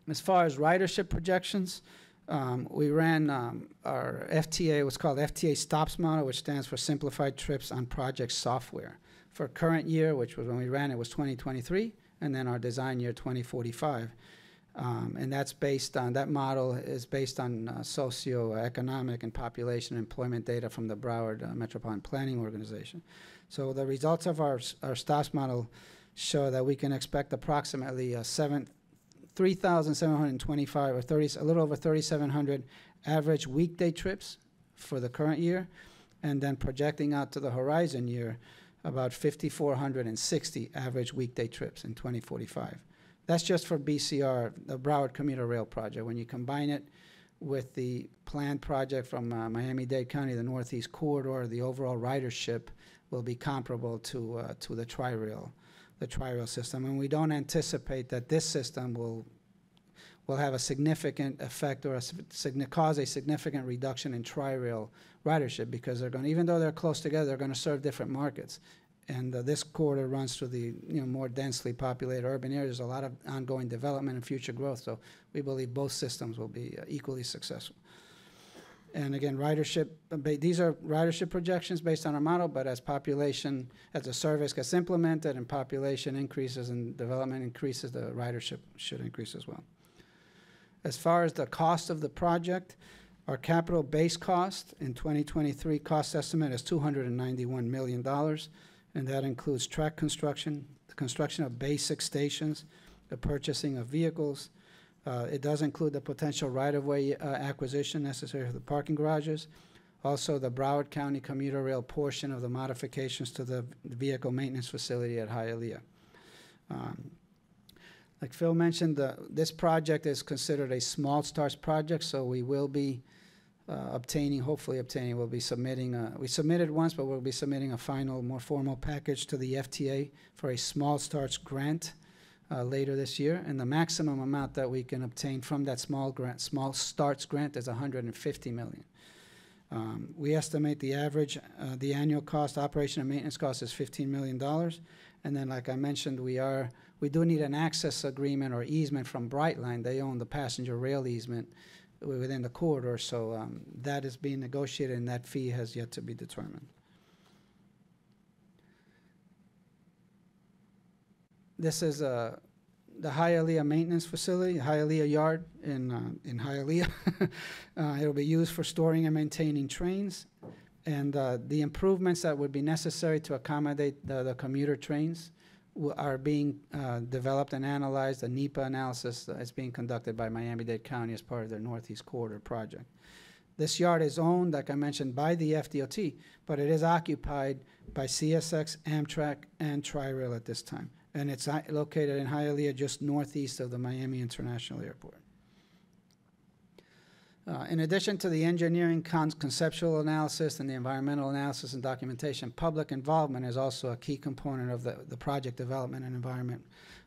as far as ridership projections, um, we ran um, our FTA, what's called FTA STOPS model, which stands for Simplified Trips on Project Software. For current year, which was when we ran it, was 2023, and then our design year 2045. Um, and that's based on, that model is based on uh, socioeconomic and population employment data from the Broward uh, Metropolitan Planning Organization. So the results of our, our STOPS model show that we can expect approximately uh, seven, 3,725 or 30, a little over 3,700 average weekday trips for the current year, and then projecting out to the horizon year, about 5,460 average weekday trips in 2045. That's just for BCR, the Broward Commuter Rail Project. When you combine it with the planned project from uh, Miami-Dade County, the Northeast Corridor, the overall ridership will be comparable to, uh, to the Tri-Rail the tri-rail system. And we don't anticipate that this system will, will have a significant effect or a, cause a significant reduction in tri-rail ridership because they're going, even though they're close together, they're going to serve different markets. And uh, this corridor runs through the, you know, more densely populated urban areas, a lot of ongoing development and future growth. So we believe both systems will be uh, equally successful. And again, ridership, uh, these are ridership projections based on our model, but as population, as the service gets implemented and population increases and development increases, the ridership should increase as well. As far as the cost of the project, our capital base cost in 2023 cost estimate is $291 million, and that includes track construction, the construction of basic stations, the purchasing of vehicles, uh, It does include the potential right-of-way uh, acquisition necessary for the parking garages. Also, the Broward County commuter rail portion of the modifications to the vehicle maintenance facility at Hialeah. Um, Like Phil mentioned, the- this project is considered a small starts project, so we will be uh, obtaining, hopefully obtaining, we'll be submitting, uh, we submitted once, but we'll be submitting a final, more formal package to the FTA for a small starts grant uh, later this year, and the maximum amount that we can obtain from that small grant, small starts grant is 150 million. Um, We estimate the average, uh, the annual cost, operation and maintenance cost is 15 million dollars. And then, like I mentioned, we are, we do need an access agreement or easement from Brightline. They own the passenger rail easement within the corridor, so um, that is being negotiated, and that fee has yet to be determined. This is uh, the Hialeah Maintenance Facility, Hialeah Yard in, uh, in Hialeah. *laughs* Uh, It'll be used for storing and maintaining trains. And uh, the improvements that would be necessary to accommodate the, the commuter trains are being uh, developed and analyzed. A NEPA analysis is being conducted by Miami-Dade County as part of their Northeast Corridor project. This yard is owned, like I mentioned, by the FDOT, but it is occupied by CSX, Amtrak, and Tri-Rail at this time. And it's located in Hialeah, just northeast of the Miami International Airport. Uh, In addition to the engineering con- conceptual analysis and the environmental analysis and documentation, public involvement is also a key component of the, the project development and environment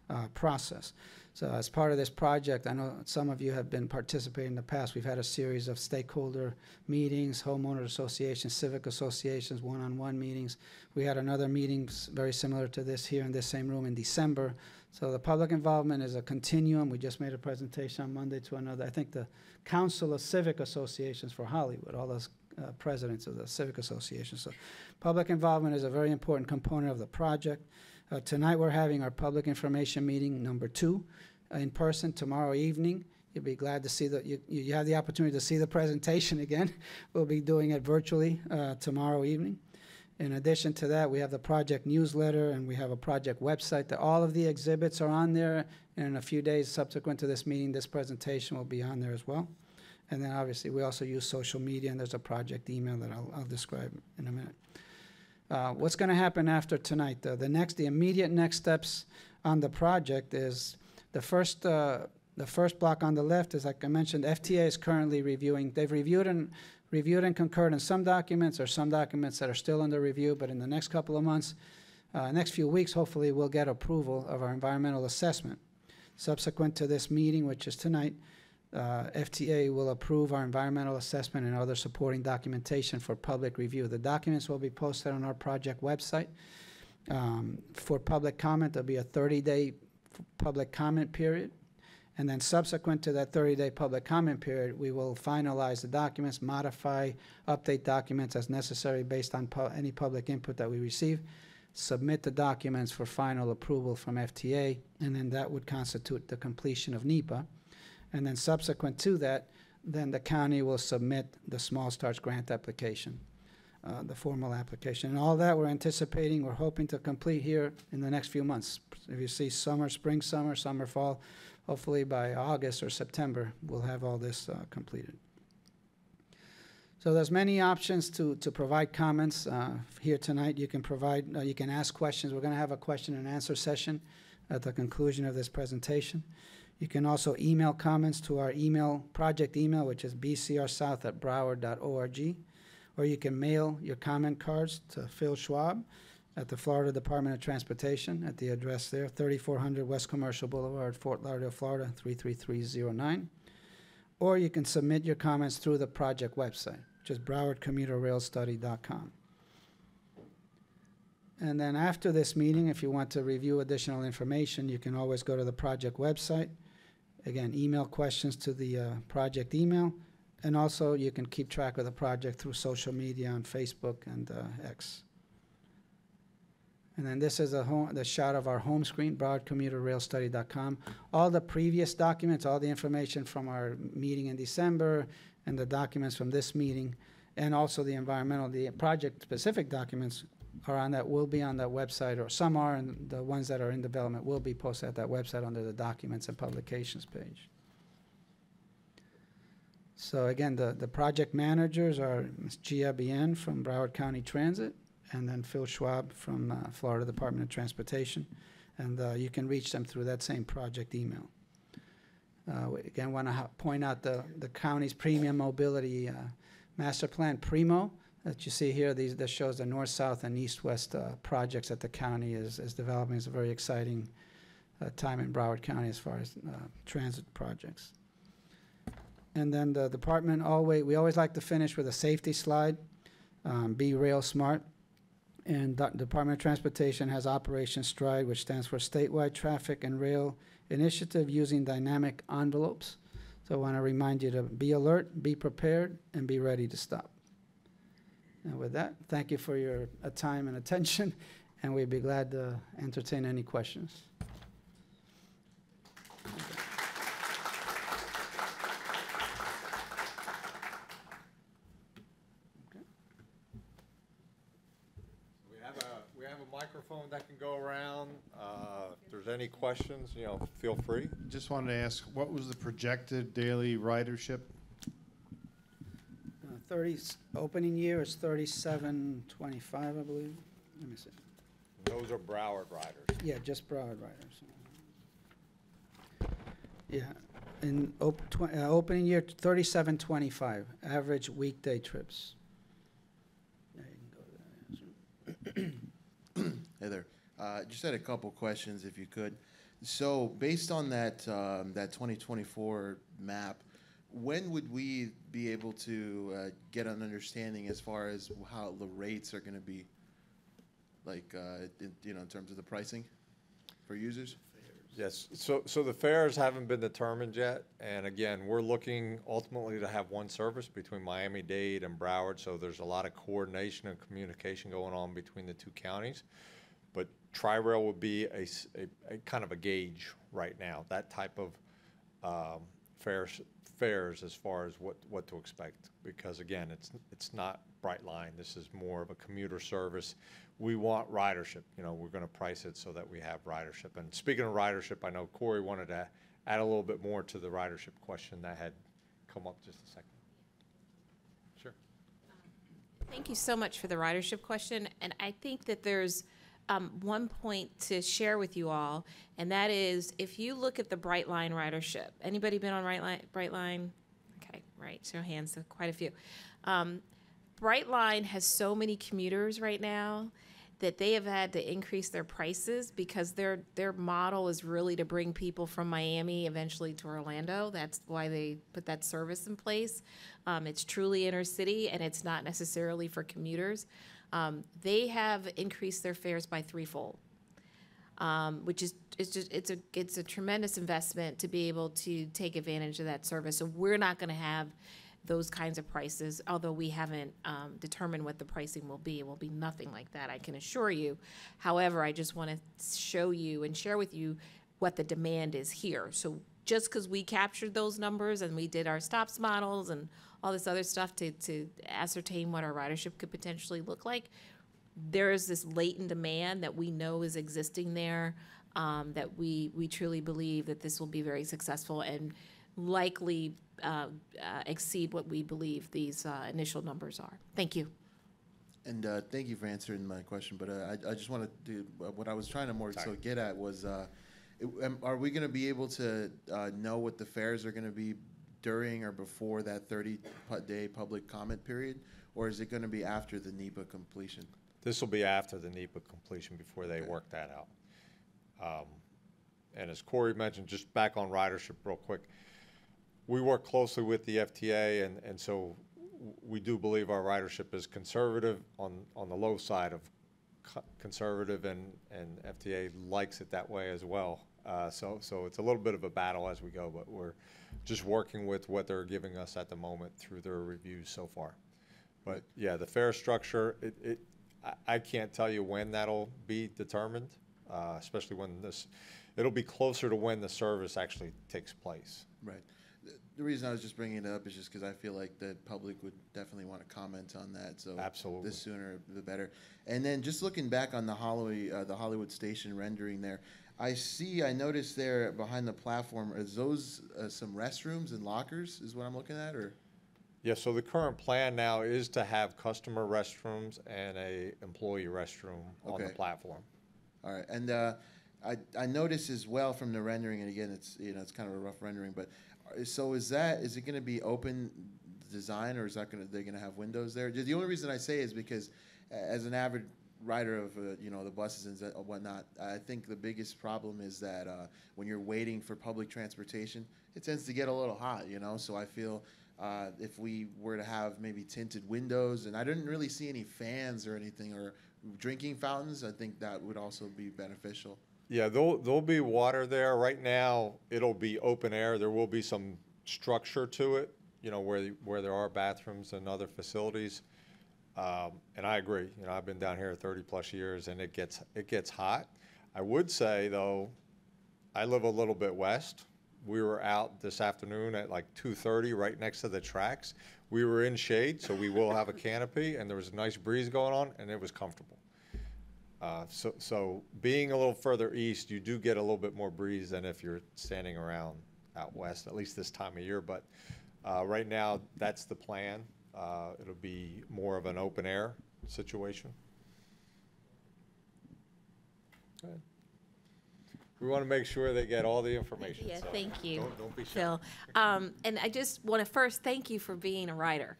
uh, process. So as part of this project, I know some of you have been participating in the past. We've had a series of stakeholder meetings, homeowner associations, civic associations, one-on-one meetings. We had another meeting very similar to this here in this same room in December. So the public involvement is a continuum. We just made a presentation on Monday to another. I think the Council of Civic Associations for Hollywood, all those uh, presidents of the civic associations. So public involvement is a very important component of the project. Uh, Tonight, we're having our public information meeting number two in person tomorrow evening. You'll be glad to see that, you, you have the opportunity to see the presentation again. *laughs* We'll be doing it virtually uh, tomorrow evening. In addition to that, we have the project newsletter and we have a project website that all of the exhibits are on there. And in a few days subsequent to this meeting, this presentation will be on there as well. And then obviously, we also use social media and there's a project email that I'll, I'll describe in a minute. Uh, What's going to happen after tonight? though? The next, the immediate next steps on the project is the first, uh, the first block on the left is, like I mentioned, FTA is currently reviewing, they've reviewed and, reviewed and concurred in some documents, or some documents that are still under review, but in the next couple of months, uh, next few weeks, hopefully, we'll get approval of our environmental assessment. Subsequent to this meeting, which is tonight, uh, FTA will approve our environmental assessment and other supporting documentation for public review. The documents will be posted on our project website. Um, For public comment, there'll be a 30-day f- public comment period. And then subsequent to that 30-day public comment period, we will finalize the documents, modify, update documents as necessary based on pu- any public input that we receive, submit the documents for final approval from FTA, and then that would constitute the completion of NEPA. And then subsequent to that, then the county will submit the small starts grant application, uh, the formal application. And all that we're anticipating, we're hoping to complete here in the next few months. If you see summer, spring, summer, summer, fall, hopefully by August or September, we'll have all this uh, completed. So there's many options to, to provide comments uh, here tonight. You can provide, uh, you can ask questions. We're going to have a question and answer session at the conclusion of this presentation. You can also email comments to our email, project email, which is bcrsouth@broward.org, or you can mail your comment cards to Phil Schwab at the Florida Department of Transportation at the address there, 3400 West Commercial Boulevard, Fort Lauderdale, Florida, 33309. Or you can submit your comments through the project website, is browardcommuterrailstudy.com. And then after this meeting, if you want to review additional information, you can always go to the project website. Again, email questions to the uh, project email. And also, you can keep track of the project through social media on Facebook and uh, X. And then this is a home, the shot of our home screen, browardcommuterrailstudy.com. All the previous documents, all the information from our meeting in December, and the documents from this meeting, and also the environmental, the project-specific documents are on that, will be on that website, or some are, and the ones that are in development will be posted at that website under the Documents and Publications page. So again, the, the project managers are Ms. Gia Bien from Broward County Transit, and then Phil Schwab from uh, Florida Department of Transportation. And uh, you can reach them through that same project email. Uh, Again, want to point out the, the county's premium mobility uh, master plan, PREMO, that you see here. These, this shows the north, south, and east-west uh, projects that the county is, is developing. It's a very exciting uh, time in Broward County as far as transit projects. And then the department always, we always like to finish with a safety slide. Um, Be rail smart. And the Department of Transportation has Operation Stride, which stands for Statewide Traffic and Rail Initiative Using Dynamic Envelopes. So I want to remind you to be alert, be prepared, and be ready to stop. And with that, thank you for your uh, time and attention, *laughs* and we'd be glad to entertain any questions. We have a, we have a microphone that can go around. Uh, If there's any questions, you know, feel free. Just wanted to ask, what was the projected daily ridership? Uh, Thirty, opening year is thirty-seven twenty-five, I believe. Let me see. Those are Broward riders. Yeah, just Broward riders. Yeah, in op- tw- uh, opening year, thirty-seven twenty-five, average weekday trips. Yeah, you can go there, yeah. Hey there. Uh, Just had a couple questions, if you could. So based on that, um, that 2024 map, when would we be able to uh, get an understanding as far as how the rates are going to be? Like, uh, in- you know, in terms of the pricing for users? Yes, so, so the fares haven't been determined yet, and again, we're looking ultimately to have one service between Miami-Dade and Broward, so there's a lot of coordination and communication going on between the two counties. But Tri-Rail would be a, a- a kind of a gauge right now, that type of, um, fares, fares as far as what, what to expect. Because again, it's, it's not Brightline, this is more of a commuter service. We want ridership, you know, we're gonna price it so that we have ridership. And speaking of ridership, I know Corey wanted to add a little bit more to the ridership question that had come up just a second. Sure. Thank you so much for the ridership question, and I think that there's um, one point to share with you all, and that is if you look at the Brightline ridership. Anybody been on Brightline? Brightline? Okay, right. Show hands. So quite a few. Um, Brightline has so many commuters right now that they have had to increase their prices because their their model is really to bring people from Miami eventually to Orlando. That's why they put that service in place. Um, it's truly inner city and it's not necessarily for commuters. Um, they have increased their fares by threefold um, which is it's just it's a it's a tremendous investment to be able to take advantage of that service. So we're not going to have those kinds of prices, although we haven't um, determined what the pricing will be. It will be nothing like that, I can assure you. However, I just want to show you and share with you what the demand is here. So just because we captured those numbers and we did our stops models and all this other stuff to, to ascertain what our ridership could potentially look like, there is this latent demand that we know is existing there, um, that we, we truly believe that this will be very successful and likely uh, uh, exceed what we believe these uh, initial numbers are. Thank you. And uh, thank you for answering my question, but uh, I, I just want to, uh, what I was trying to more so get at was, uh, it- um, are we going to be able to uh, know what the fares are going to be during or before that 30-day public comment period? Or is it going to be after the NEPA completion? This will be after the NEPA completion before they work that out. Um, And as Corey mentioned, just back on ridership real quick, we work closely with the FTA and, and so we do believe our ridership is conservative on, on the low side of co- conservative and, and FTA likes it that way as well. Uh, so, so it's a little bit of a battle as we go, but we're just working with what they're giving us at the moment through their reviews so far. But yeah, the fare structure, it, it, I, I can't tell you when that'll be determined, uh, especially when this, it'll be closer to when the service actually takes place. Right. The- The reason I was just bringing it up is just because I feel like the public would definitely want to comment on that, so. Absolutely. The sooner, the better. And then just looking back on the Hollywood, uh, the Hollywood Station rendering there, I see, I noticed there behind the platform, is those, uh, some restrooms and lockers, is what I'm looking at, or? Yeah, so the current plan now is to have customer restrooms and a employee restroom on the Okay. platform. All right, and uh, I, I noticed as well from the rendering, and again, it's, you know, it's kind of a rough rendering, but, uh, so is that, is it gonna be open design, or is that gonna, they're gonna have windows there? The only reason I say is because, as an avid rider of, uh, you know, the buses and whatnot, I think the biggest problem is that uh, when you're waiting for public transportation, it tends to get a little hot, you know, so I feel uh, if we were to have maybe tinted windows, and I didn't really see any fans or anything, or drinking fountains, I think that would also be beneficial. Yeah, there'll, there'll be water there. Right now, it'll be open air. There will be some structure to it, you know, where, where there are bathrooms and other facilities. Um, and I agree, you know, I've been down here thirty-plus years and it gets, it gets hot. I would say, though, I live a little bit west. We were out this afternoon at like two-thirty, right next to the tracks. We were in shade, so we will have a *laughs* canopy, and there was a nice breeze going on, and it was comfortable. Uh, So, so being a little further east, you do get a little bit more breeze than if you're standing around out west, at least this time of year. But uh, right now, that's the plan. Uh, It'll be more of an open air situation. We want to make sure they get all the information. Yeah, so thank you, don't- Don't be shy. Phil. Um, and I just want to first thank you for being a writer.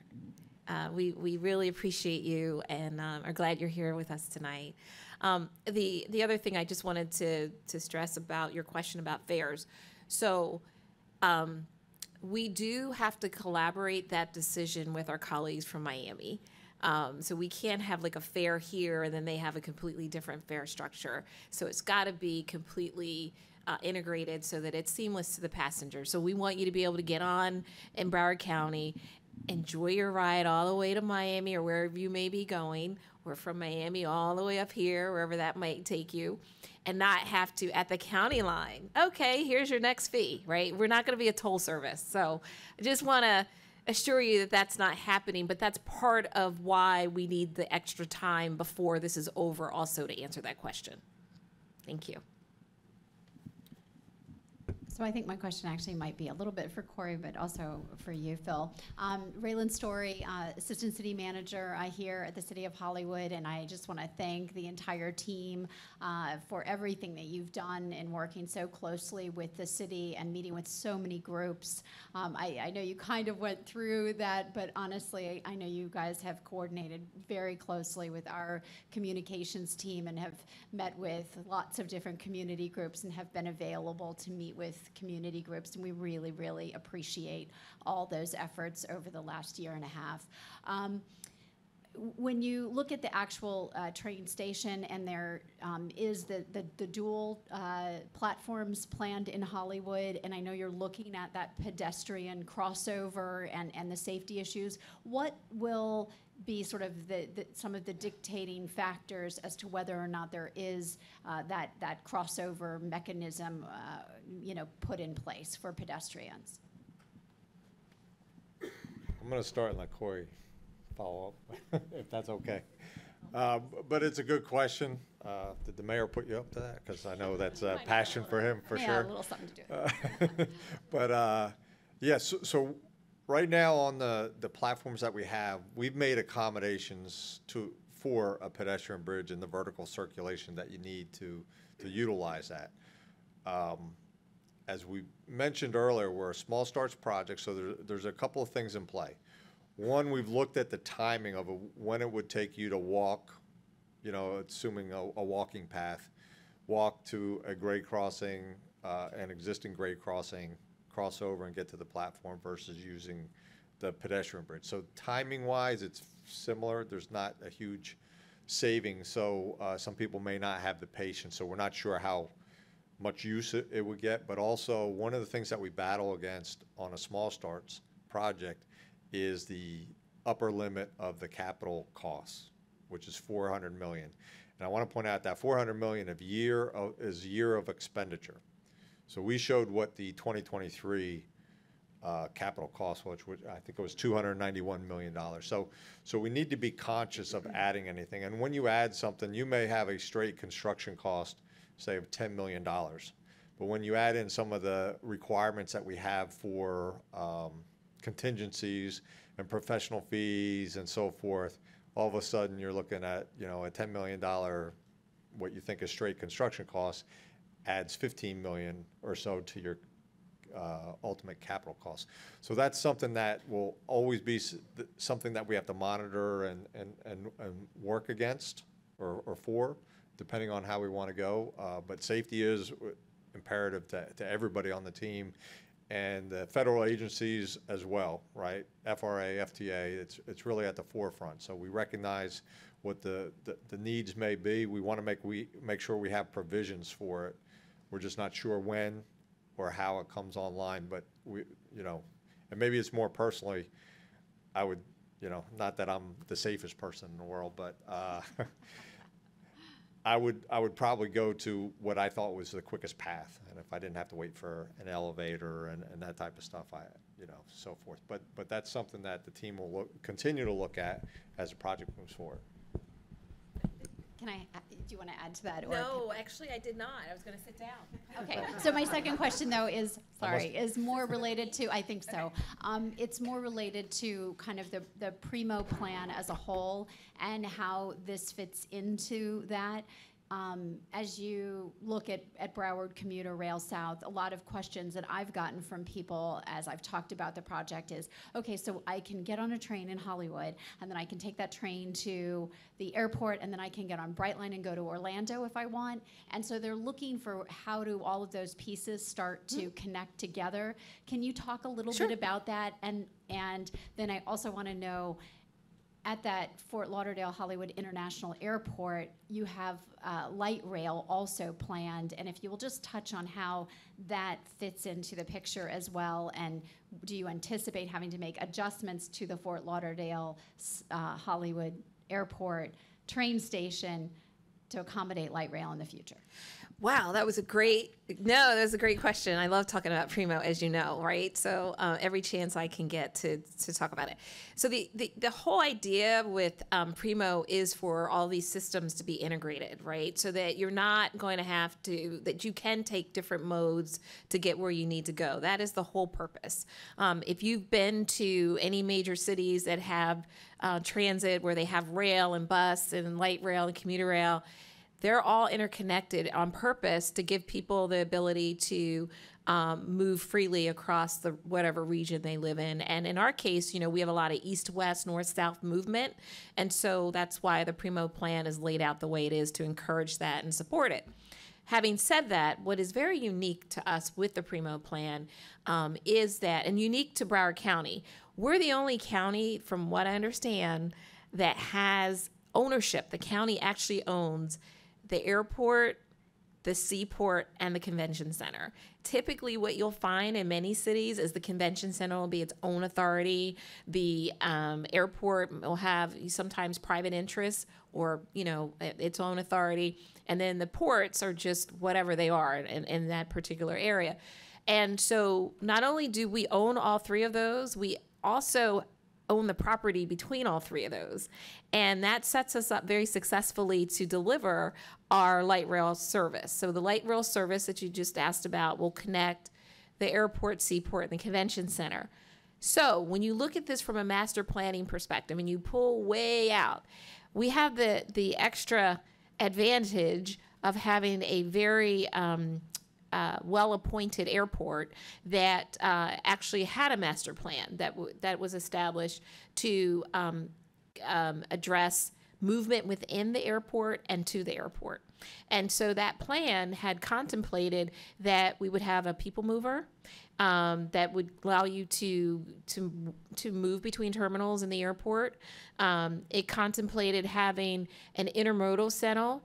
Uh, we, we really appreciate you and um, are glad you're here with us tonight. Um, the, the other thing I just wanted to, to stress about your question about fares. So, um, we do have to collaborate that decision with our colleagues from Miami. Um, so we can't have like a fare here and then they have a completely different fare structure. So it's got to be completely uh, integrated so that it's seamless to the passenger. So we want you to be able to get on in Broward County, enjoy your ride all the way to Miami or wherever you may be going, or from Miami all the way up here, wherever that might take you, and not have to at the county line. Okay, here's your next fee, right? We're not going to be a toll service. So I just want to assure you that that's not happening, but that's part of why we need the extra time before this is over also to answer that question. Thank you. So I think my question actually might be a little bit for Corey, but also for you, Phil. Um, Raelin Storey, uh, Assistant City Manager uh, here at the City of Hollywood, and I just want to thank the entire team uh, for everything that you've done in working so closely with the city and meeting with so many groups. Um, I, I know you kind of went through that, but honestly, I know you guys have coordinated very closely with our communications team and have met with lots of different community groups and have been available to meet with community groups. And we really, really appreciate all those efforts over the last year and a half. Um, when you look at the actual uh, train station and there um, is the, the, the dual uh, platforms planned in Hollywood, and I know you're looking at that pedestrian crossover and, and the safety issues, what will be sort of the, the, some of the dictating factors as to whether or not there is uh, that, that crossover mechanism, uh, you know, put in place for pedestrians? I'm going to start and let Corey follow up, *laughs* if that's okay. Uh, But it's a good question. Uh, Did the mayor put you up to that? Because I know that's a *laughs* passion for him, for Yeah, sure. a little something to do. with. *laughs* But, uh, yeah, so, so right now on the, the platforms that we have, we've made accommodations to, for a pedestrian bridge and the vertical circulation that you need to, to utilize that. Um, As we mentioned earlier, we're a small starts project, so there, there's a couple of things in play. One, we've looked at the timing of a- when it would take you to walk you know, assuming a, a walking path, walk to a grade crossing, uh, an existing grade crossing, cross over and get to the platform versus using the pedestrian bridge. So timing-wise, it's similar. There's not a huge savings, so uh, some people may not have the patience, so we're not sure how much use it, it would get. But also, one of the things that we battle against on a small starts project is the upper limit of the capital costs, which is 400 million. And I want to point out that 400 million of year of, is year of expenditure. So we showed what the 2023 uh, capital cost was, which I think it was 291 million dollars. So, so we need to be conscious of adding anything. And when you add something, you may have a straight construction cost, say of 10 million dollars. But when you add in some of the requirements that we have for um, contingencies and professional fees and so forth, all of a sudden you're looking at, you know, a $10 million, what you think is straight construction costs, adds 15 million or so to your uh, ultimate capital costs. So that's something that will always be something that we have to monitor and, and, and, and work against or, or for, depending on how we want to go. Uh, But safety is imperative to, to everybody on the team and the federal agencies as well, right? FRA, FTA, it's, it's really at the forefront. So we recognize what the, the, the needs may be. We want to make, we, make sure we have provisions for it. We're just not sure when or how it comes online, but we, you know, and maybe it's more personally, I would, you know, not that I'm the safest person in the world, but, uh, *laughs* I would, I would probably go to what I thought was the quickest path, and if I didn't have to wait for an elevator and, and that type of stuff, I, you know, so forth. But, but that's something that the team will look, continue to look at as the project moves forward. Can I, uh, do you want to add to that? or- No, actually, I did not. I was going to sit down. *laughs* Okay, so my second question though is, sorry, is more related to, I think so. Um, it's more related to kind of the, the PREMO plan as a whole and how this fits into that. Um, as you look at, at Broward Commuter Rail South, a lot of questions that I've gotten from people as I've talked about the project is, okay, so I can get on a train in Hollywood, and then I can take that train to the airport, and then I can get on Brightline and go to Orlando if I want. And so they're looking for how do all of those pieces start to connect together. Can you talk a little Sure. bit about that? And and then I also want to know at that Fort Lauderdale Hollywood International Airport, you have uh, light rail also planned. And if you will just touch on how that fits into the picture as well, and do you anticipate having to make adjustments to the Fort Lauderdale uh, Hollywood Airport train station to accommodate light rail in the future? Wow, that was a great. No, that was a great question. I love talking about PREMO, as you know, right? So uh, every chance I can get to to talk about it. So the the, the whole idea with um, PREMO is for all these systems to be integrated, right? So that you're not going to have to that you can take different modes to get where you need to go. That is the whole purpose. Um, if you've been to any major cities that have uh, transit where they have rail and bus and light rail and commuter rail they're all interconnected on purpose to give people the ability to um, move freely across the whatever region they live in. And in our case, you know, we have a lot of east-west, north-south movement, and so that's why the PREMO plan is laid out the way it is to encourage that and support it. Having said that, what is very unique to us with the PREMO plan um, is that, and unique to Broward County, we're the only county, from what I understand, that has ownership. The county actually owns the airport, the seaport, and the convention center. Typically, what you'll find in many cities is the convention center will be its own authority. The um, airport will have sometimes private interests or you know its own authority, and then the ports are just whatever they are in, in that particular area. And so, not only do we own all three of those, we also own the property between all three of those. And that sets us up very successfully to deliver our light rail service. So the light rail service that you just asked about will connect the airport, seaport, and the convention center. So when you look at this from a master planning perspective and you pull way out, we have the the extra advantage of having a very um, uh, well-appointed airport that uh, actually had a master plan that that was established to um, um, address movement within the airport and to the airport. And so that plan had contemplated that we would have a people mover um, that would allow you to to to move between terminals in the airport. Um, it contemplated having an intermodal center,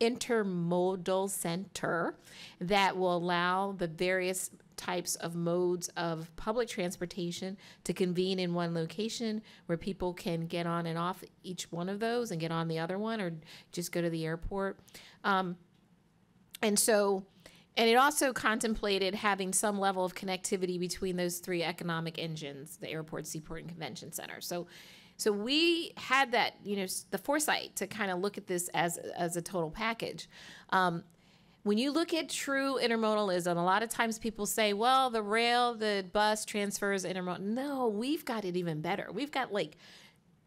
intermodal center that will allow the various types of modes of public transportation to convene in one location where people can get on and off each one of those and get on the other one or just go to the airport. Um, and so, and it also contemplated having some level of connectivity between those three economic engines the airport, seaport, and convention center. So, so we had that, you know, the foresight to kind of look at this as as a total package. Um, when you look at true intermodalism, a lot of times people say, well, the rail, the bus transfers intermodal. No, we've got it even better. We've got like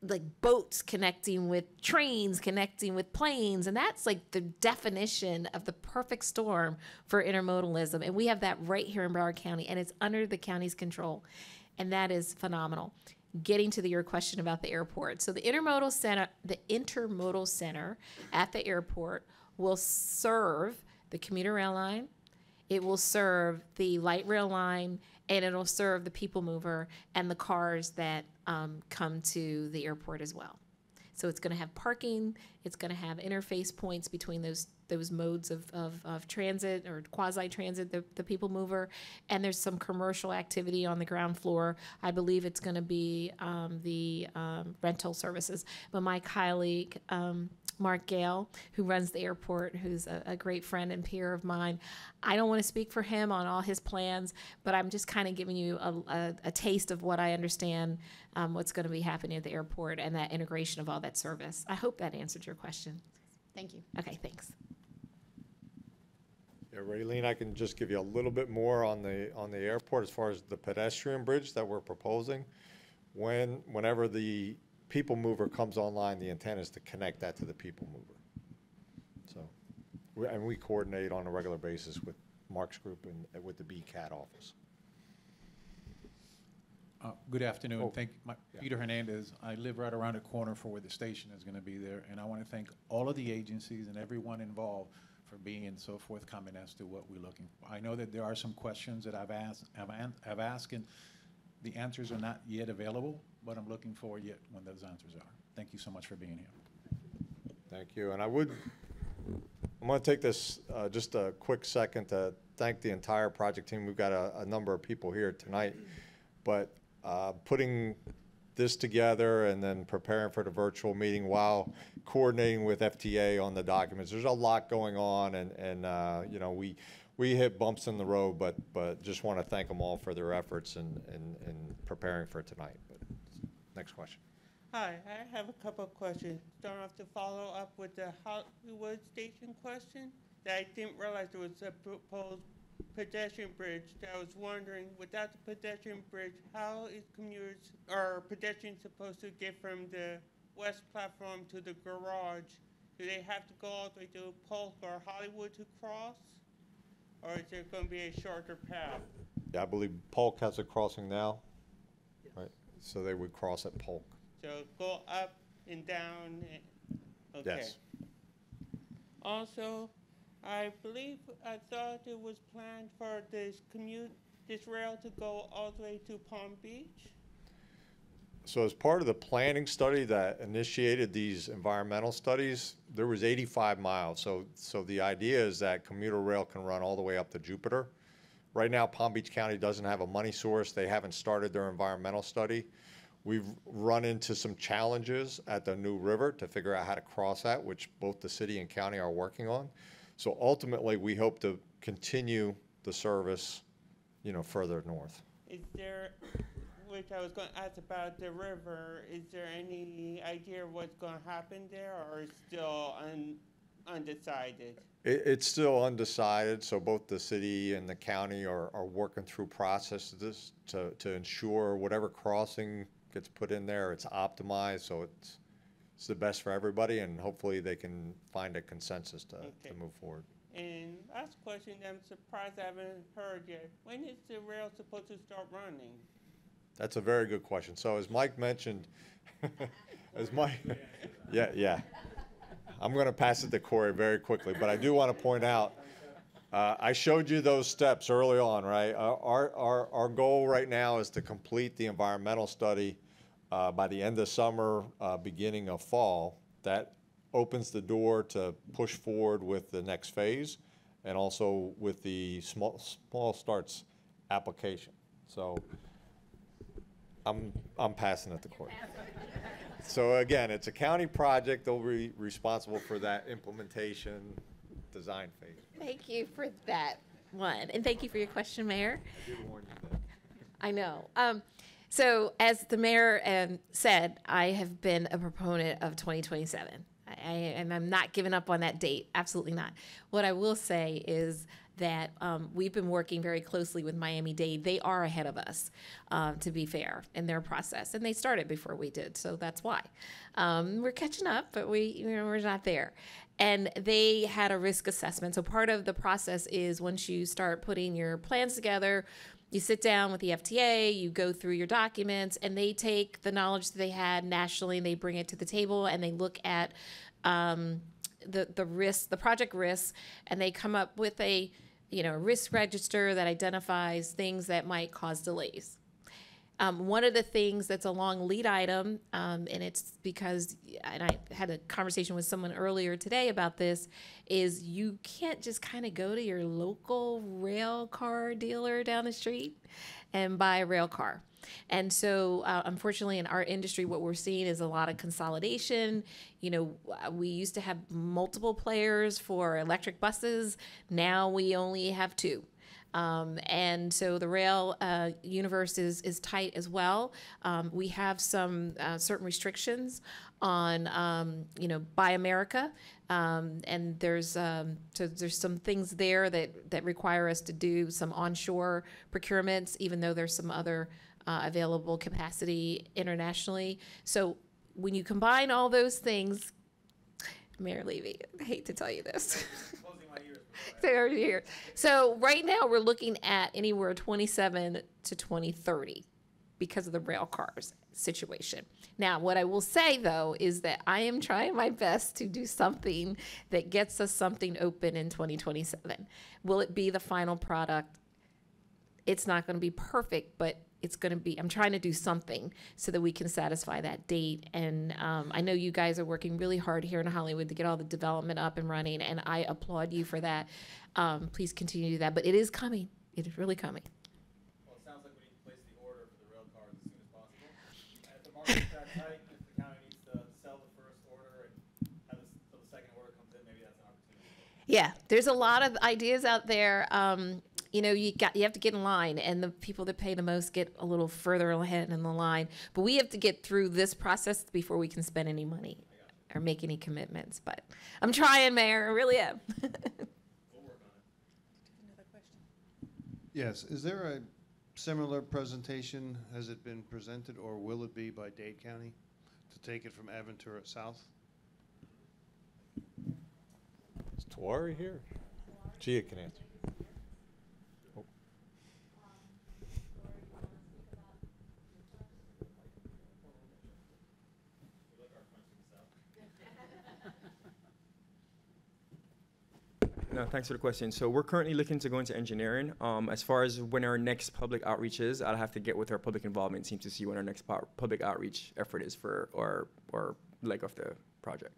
like boats connecting with trains, connecting with planes, and that's like the definition of the perfect storm for intermodalism. And we have that right here in Broward County, and it's under the county's control. And that is phenomenal. Getting to the, your question about the airport. So the intermodal center, the intermodal center at the airport will serve the commuter rail line, it will serve the light rail line, and it'll serve the people mover and the cars that um, come to the airport as well. So it's going to have parking. It's going to have interface points between those those modes of, of, of transit or quasi transit, the, the people mover, and there's some commercial activity on the ground floor. I believe it's going to be um, the um, rental services. But my colleague um, Mark Gale, who runs the airport, who's a, a great friend and peer of mine. I don't want to speak for him on all his plans, but I'm just kind of giving you a, a, a, taste of what I understand um, what's going to be happening at the airport and that integration of all that service. I hope that answered your question. Thank you. Okay, thanks. Yeah, Raelin, I can just give you a little bit more on the, on the airport as far as the pedestrian bridge that we're proposing. When, whenever the people mover comes online, the intent is to connect that to the people mover. So, we- and we coordinate on a regular basis with Mark's group and and with the BCAD office. Uh, Good afternoon. Oh, Thank, my, yeah. Peter Hernandez. I live right around the corner for where the station is gonna be there, and I wanna thank all of the agencies and everyone involved for being so forthcoming as to what we're looking for. I know that there are some questions that I've asked, have an- have asked, and the answers are not yet available, but I'm looking forward yet when those answers are. Thank you so much for being here. Thank you, and I would, I'm gonna take this, uh, just a quick second to thank the entire project team. We've got a, a number of people here tonight, but, uh, putting this together and then preparing for the virtual meeting while coordinating with FTA on the documents. There's a lot going on and, and, uh, you know, we, we hit bumps in the road, but, but just want to thank them all for their efforts and, and, and preparing for tonight. But, next question. Hi, I have a couple of questions. Starting off to follow up with the Hollywood Station question, that I didn't realize there was a proposed pedestrian bridge. That I was wondering, without the pedestrian bridge, how is commuters or pedestrians supposed to get from the west platform to the garage? Do they have to go all the way to Polk or Hollywood to cross? Or is there going to be a shorter path? Yeah, I believe Polk has a crossing now, right? So they would cross at Polk. So go up and down? Eh, okay. Yes. Also, I believe, I thought it was planned for this commute, this rail to go all the way to Palm Beach? So as part of the planning study that initiated these environmental studies, there was 85 miles. So, so the idea is that commuter rail can run all the way up to Jupiter. Right now, Palm Beach County doesn't have a money source. They haven't started their environmental study. We've run into some challenges at the New River to figure out how to cross that, which both the city and county are working on. So ultimately, we hope to continue the service, you know, further north. Is there, which I was going to ask about the river, is there any idea of what's going to happen there, or is still un, undecided? It, it's still undecided, so both the city and the county are, are working through processes to, to ensure whatever crossing gets put in there, it's optimized, so it's, it's the best for everybody, and hopefully they can find a consensus to, to move forward. And last question, I'm surprised I haven't heard yet. When is the rail supposed to start running? That's a very good question. So as Mike mentioned, *laughs* as Mike, Yeah, yeah. I'm going to pass it to Corey very quickly, but I do want to point out, uh, I showed you those steps early on, right? Our- Our, our, our goal right now is to complete the environmental study uh, by the end of summer, uh, beginning of fall. That opens the door to push forward with the next phase and also with the small, small starts application. So I'm, I'm passing it to court. *laughs* So again, it's a county project. They'll be responsible for that implementation design phase. Thank you for that one, and thank you for your question, Mayor. I did warn you that. I know. Um, so, as the mayor um, said, I have been a proponent of 2027. I, I, and I'm not giving up on that date. Absolutely not. What I will say is that um, we've been working very closely with Miami Dade. They are ahead of us, um, to be fair, in their process, and they started before we did, so that's why um, we're catching up. But we, you know, we're not there. And they had a risk assessment. So part of the process is once you start putting your plans together, you sit down with the FTA, you go through your documents, and they take the knowledge that they had nationally and they bring it to the table and they look at um, the the risks, the project risks, and they come up with a you know risk register that identifies things that might cause delays. Um, one of the things that's a long lead item, um, and it's because, and I had a conversation with someone earlier today about this, is you can't just kind of go to your local rail car dealer down the street and buy a rail car. And so, uh, unfortunately, in our industry, what we're seeing is a lot of consolidation. You know, we used to have multiple players for electric buses. Now we only have two. Um, and so the rail uh, universe is, is tight as well. Um, we have some uh, certain restrictions on, um, you know, Buy America. Um, and there's um, so there's some things there that, that require us to do some onshore procurements, even though there's some other uh, available capacity internationally. So when you combine all those things, Mayor Levy, I hate to tell you this. *laughs* *laughs* So right now we're looking at anywhere 27 to 2030 because of the rail cars situation. Now, what I will say though is that I am trying my best to do something that gets us something open in 2027. Will it be the final product? It's not going to be perfect, but it's going to be i'm trying to do something so that we can satisfy that date. And um, i know you guys are working really hard here in hollywood to get all the development up and running and i applaud you for that. Um, please continue to do that but it is coming. It is really coming. Well, it sounds like we need to place the order for the rail cars as soon as possible. And the market's *laughs* tight, if the county needs to sell the first order and have this, the second order comes in, maybe that's an opportunity. yeah there's a lot of ideas out there. Um, you know you got you have to get in line and the people that pay the most get a little further ahead in the line but we have to get through this process before we can spend any money or make any commitments but i'm trying mayor i really am *laughs* Yes, is there a similar presentation, has it been presented, or will it be by Dade County to take it from Aventura South? Is Tawari here? Gia can answer. No, thanks for the question. So we're currently looking to go into engineering. Um, as far as when our next public outreach is, I'll have to get with our public involvement team to see when our next pu- public outreach effort is for our, our leg of the project.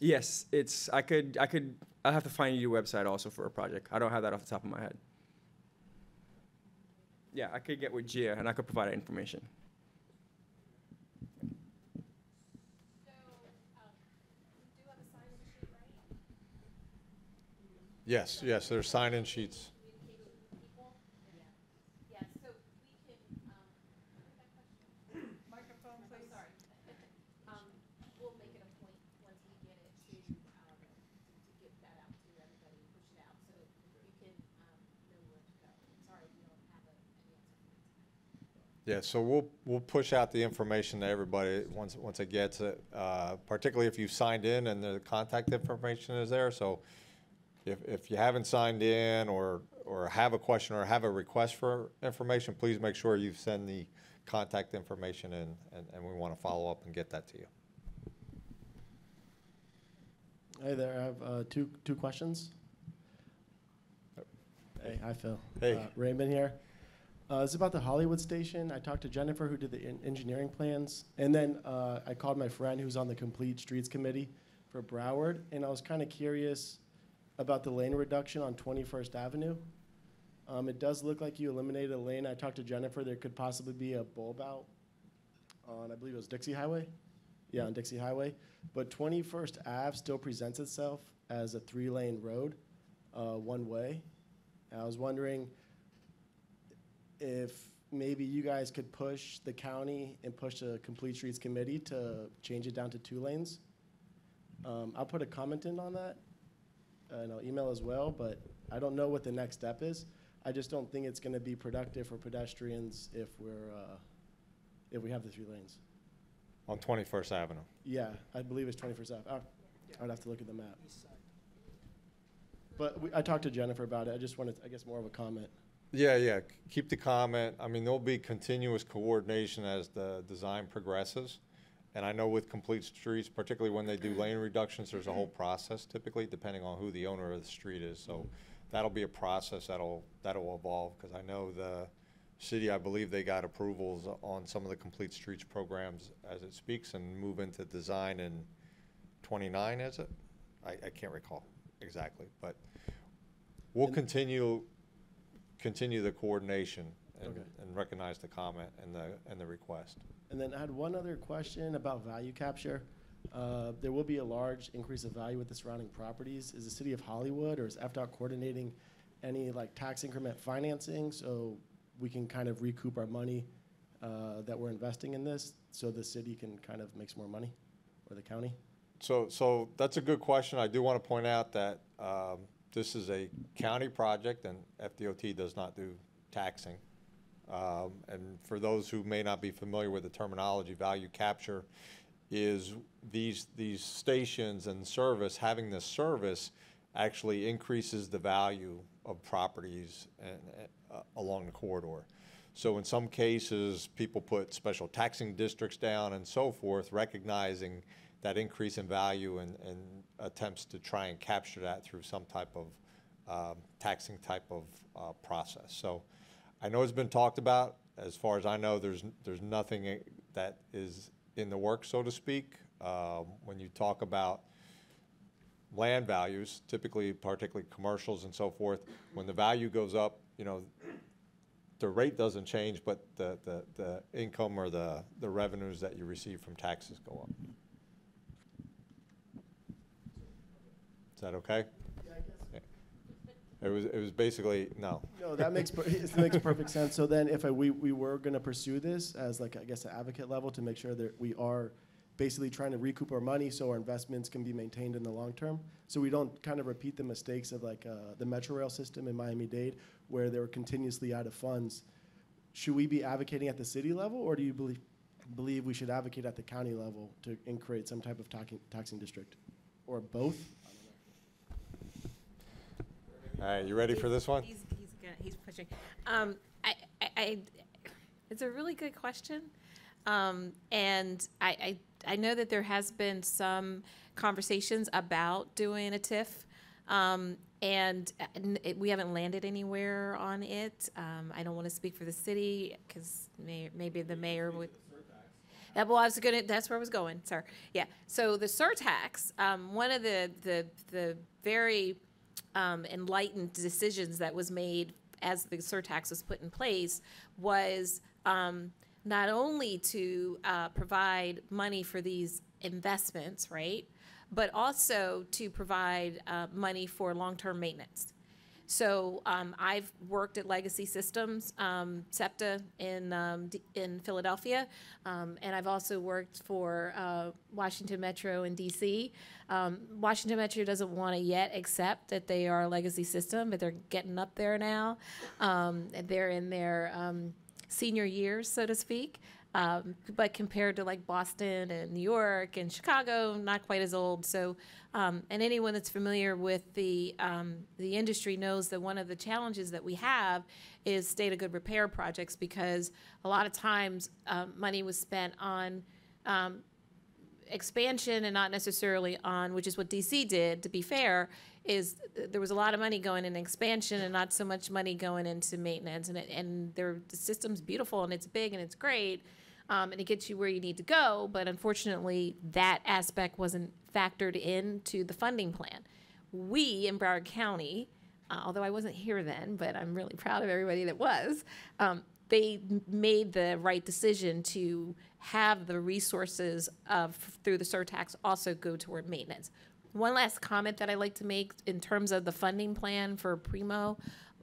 Yes, it's, I could, I could, I'll have to find you a website also for a project. I don't have that off the top of my head. Yeah, I could get with Gia and I could provide that information. Yes, yes, there's sign-in sheets. Microphone, please. Um, we'll make it a point once we get it to, um, to get that out to everybody, push it out, so you can, um, know where to go. Sorry, we don't there's sign-in sheets. Yeah, so we'll, we'll push out the information to everybody once, once it gets it, uh, particularly if you've signed in and the contact information is there. So if, if you haven't signed in or, or have a question or have a request for information, please make sure you send the contact information in, and, and we want to follow up and get that to you. Hey there, I have uh, two two questions. Hey, hi Phil. Hey. Uh, Raymond here. Uh, it's about the Hollywood station. I talked to Jennifer, who did the en- engineering plans, and then uh, I called my friend who's on the Complete Streets Committee for Broward, and I was kind of curious about the lane reduction on 21st Avenue. Um, it does look like you eliminated a lane. I talked to Jennifer. There could possibly be a bulb out on, I believe it was Dixie Highway. Yeah, on Dixie Highway. But 21st Ave still presents itself as a three-lane road, uh, one way. And I was wondering if maybe you guys could push the county and push the Complete Streets Committee to change it down to two lanes. Um, I'll put a comment in on that, and I'll email as well, but I don't know what the next step is. I just don't think it's gonna be productive for pedestrians if we're, uh, if we have the three lanes. On 21st Avenue. Yeah, I believe it's twenty-first Ave. Oh, I'd have to look at the map. But we, I talked to Jennifer about it. I just wanted, I guess, more of a comment. Yeah, yeah, keep the comment. I mean, there'll be continuous coordination as the design progresses. And I know with Complete Streets, particularly when they do lane reductions, there's a whole process typically, depending on who the owner of the street is. So that'll be a process that'll, that'll evolve, because I know the city, I believe they got approvals on some of the Complete Streets programs as it speaks and move into design in twenty-nine, is it? I, I can't recall exactly, but we'll continue, continue the coordination and, Okay. and recognize the comment and the, and the request. And then I had one other question about value capture. Uh, there will be a large increase of value with the surrounding properties. Is the city of Hollywood or is FDOT coordinating any like tax increment financing so we can kind of recoup our money uh, that we're investing in this so the city can kind of make some more money or the county? So, so that's a good question. I do want to point out that um, this is a county project and FDOT does not do taxing. Um, And for those who may not be familiar with the terminology, value capture is these, these stations and service, having this service actually increases the value of properties and, uh, along the corridor. So in some cases, people put special taxing districts down and so forth, recognizing that increase in value and, and attempts to try and capture that through some type of um, taxing type of uh, process. So I know it's been talked about. As far as I know, there's, there's nothing that is in the works, so to speak. Um, When you talk about land values, typically, particularly commercials and so forth, when the value goes up, you know, the rate doesn't change, but the, the, the income or the, the revenues that you receive from taxes go up. Is that okay? It was, it was basically, no. No, that makes, per- *laughs* it makes perfect sense. So then if I- we, we were going to pursue this as like, I guess, an advocate level to make sure that we are basically trying to recoup our money so our investments can be maintained in the long term. So we don't kind of repeat the mistakes of like uh, the Metro Rail system in Miami-Dade where they were continuously out of funds. Should we be advocating at the city level or do you believe, believe we should advocate at the county level to create some type of taxing, taxing district? Or both? All right, you ready for this one? He's, he's, gonna, he's pushing. Um, I, I, I, it's a really good question. Um, and I, I, I know that there has been some conversations about doing a TIF. Um, and uh, it- we haven't landed anywhere on it. Um, I don't want to speak for the city because may, maybe the mayor would. That, well, I was gonna, that's where I was going, sir. Yeah, so the surtax, um, one of the, the, the very, um, enlightened decisions that was made as the surtax was put in place was, um, not only to, uh, provide money for these investments, right? But also to provide, uh, money for long-term maintenance. So um, I've worked at Legacy Systems, um, SEPTA in um, in Philadelphia, um, and I've also worked for uh, Washington Metro in DC. Um, Washington Metro doesn't want to yet accept that they are a legacy system, but they're getting up there now. Um, they're in their senior years, so to speak. Um, but compared to like Boston and New York and Chicago, not quite as old. So, um, and anyone that's familiar with the um, the industry knows that one of the challenges that we have is state of good repair projects because a lot of times um, money was spent on um, expansion and not necessarily on, which is what DC did, to be fair, is there was a lot of money going in expansion and not so much money going into maintenance. And, it, and their, the system's beautiful and it's big and it's great. Um, and it gets you where you need to go. But unfortunately, that aspect wasn't factored into the funding plan. We in Broward County, uh, although I wasn't here then, but I'm really proud of everybody that was, um, they made the right decision to have the resources of through the surtax also go toward maintenance. One last comment that I like to make in terms of the funding plan for PREMO,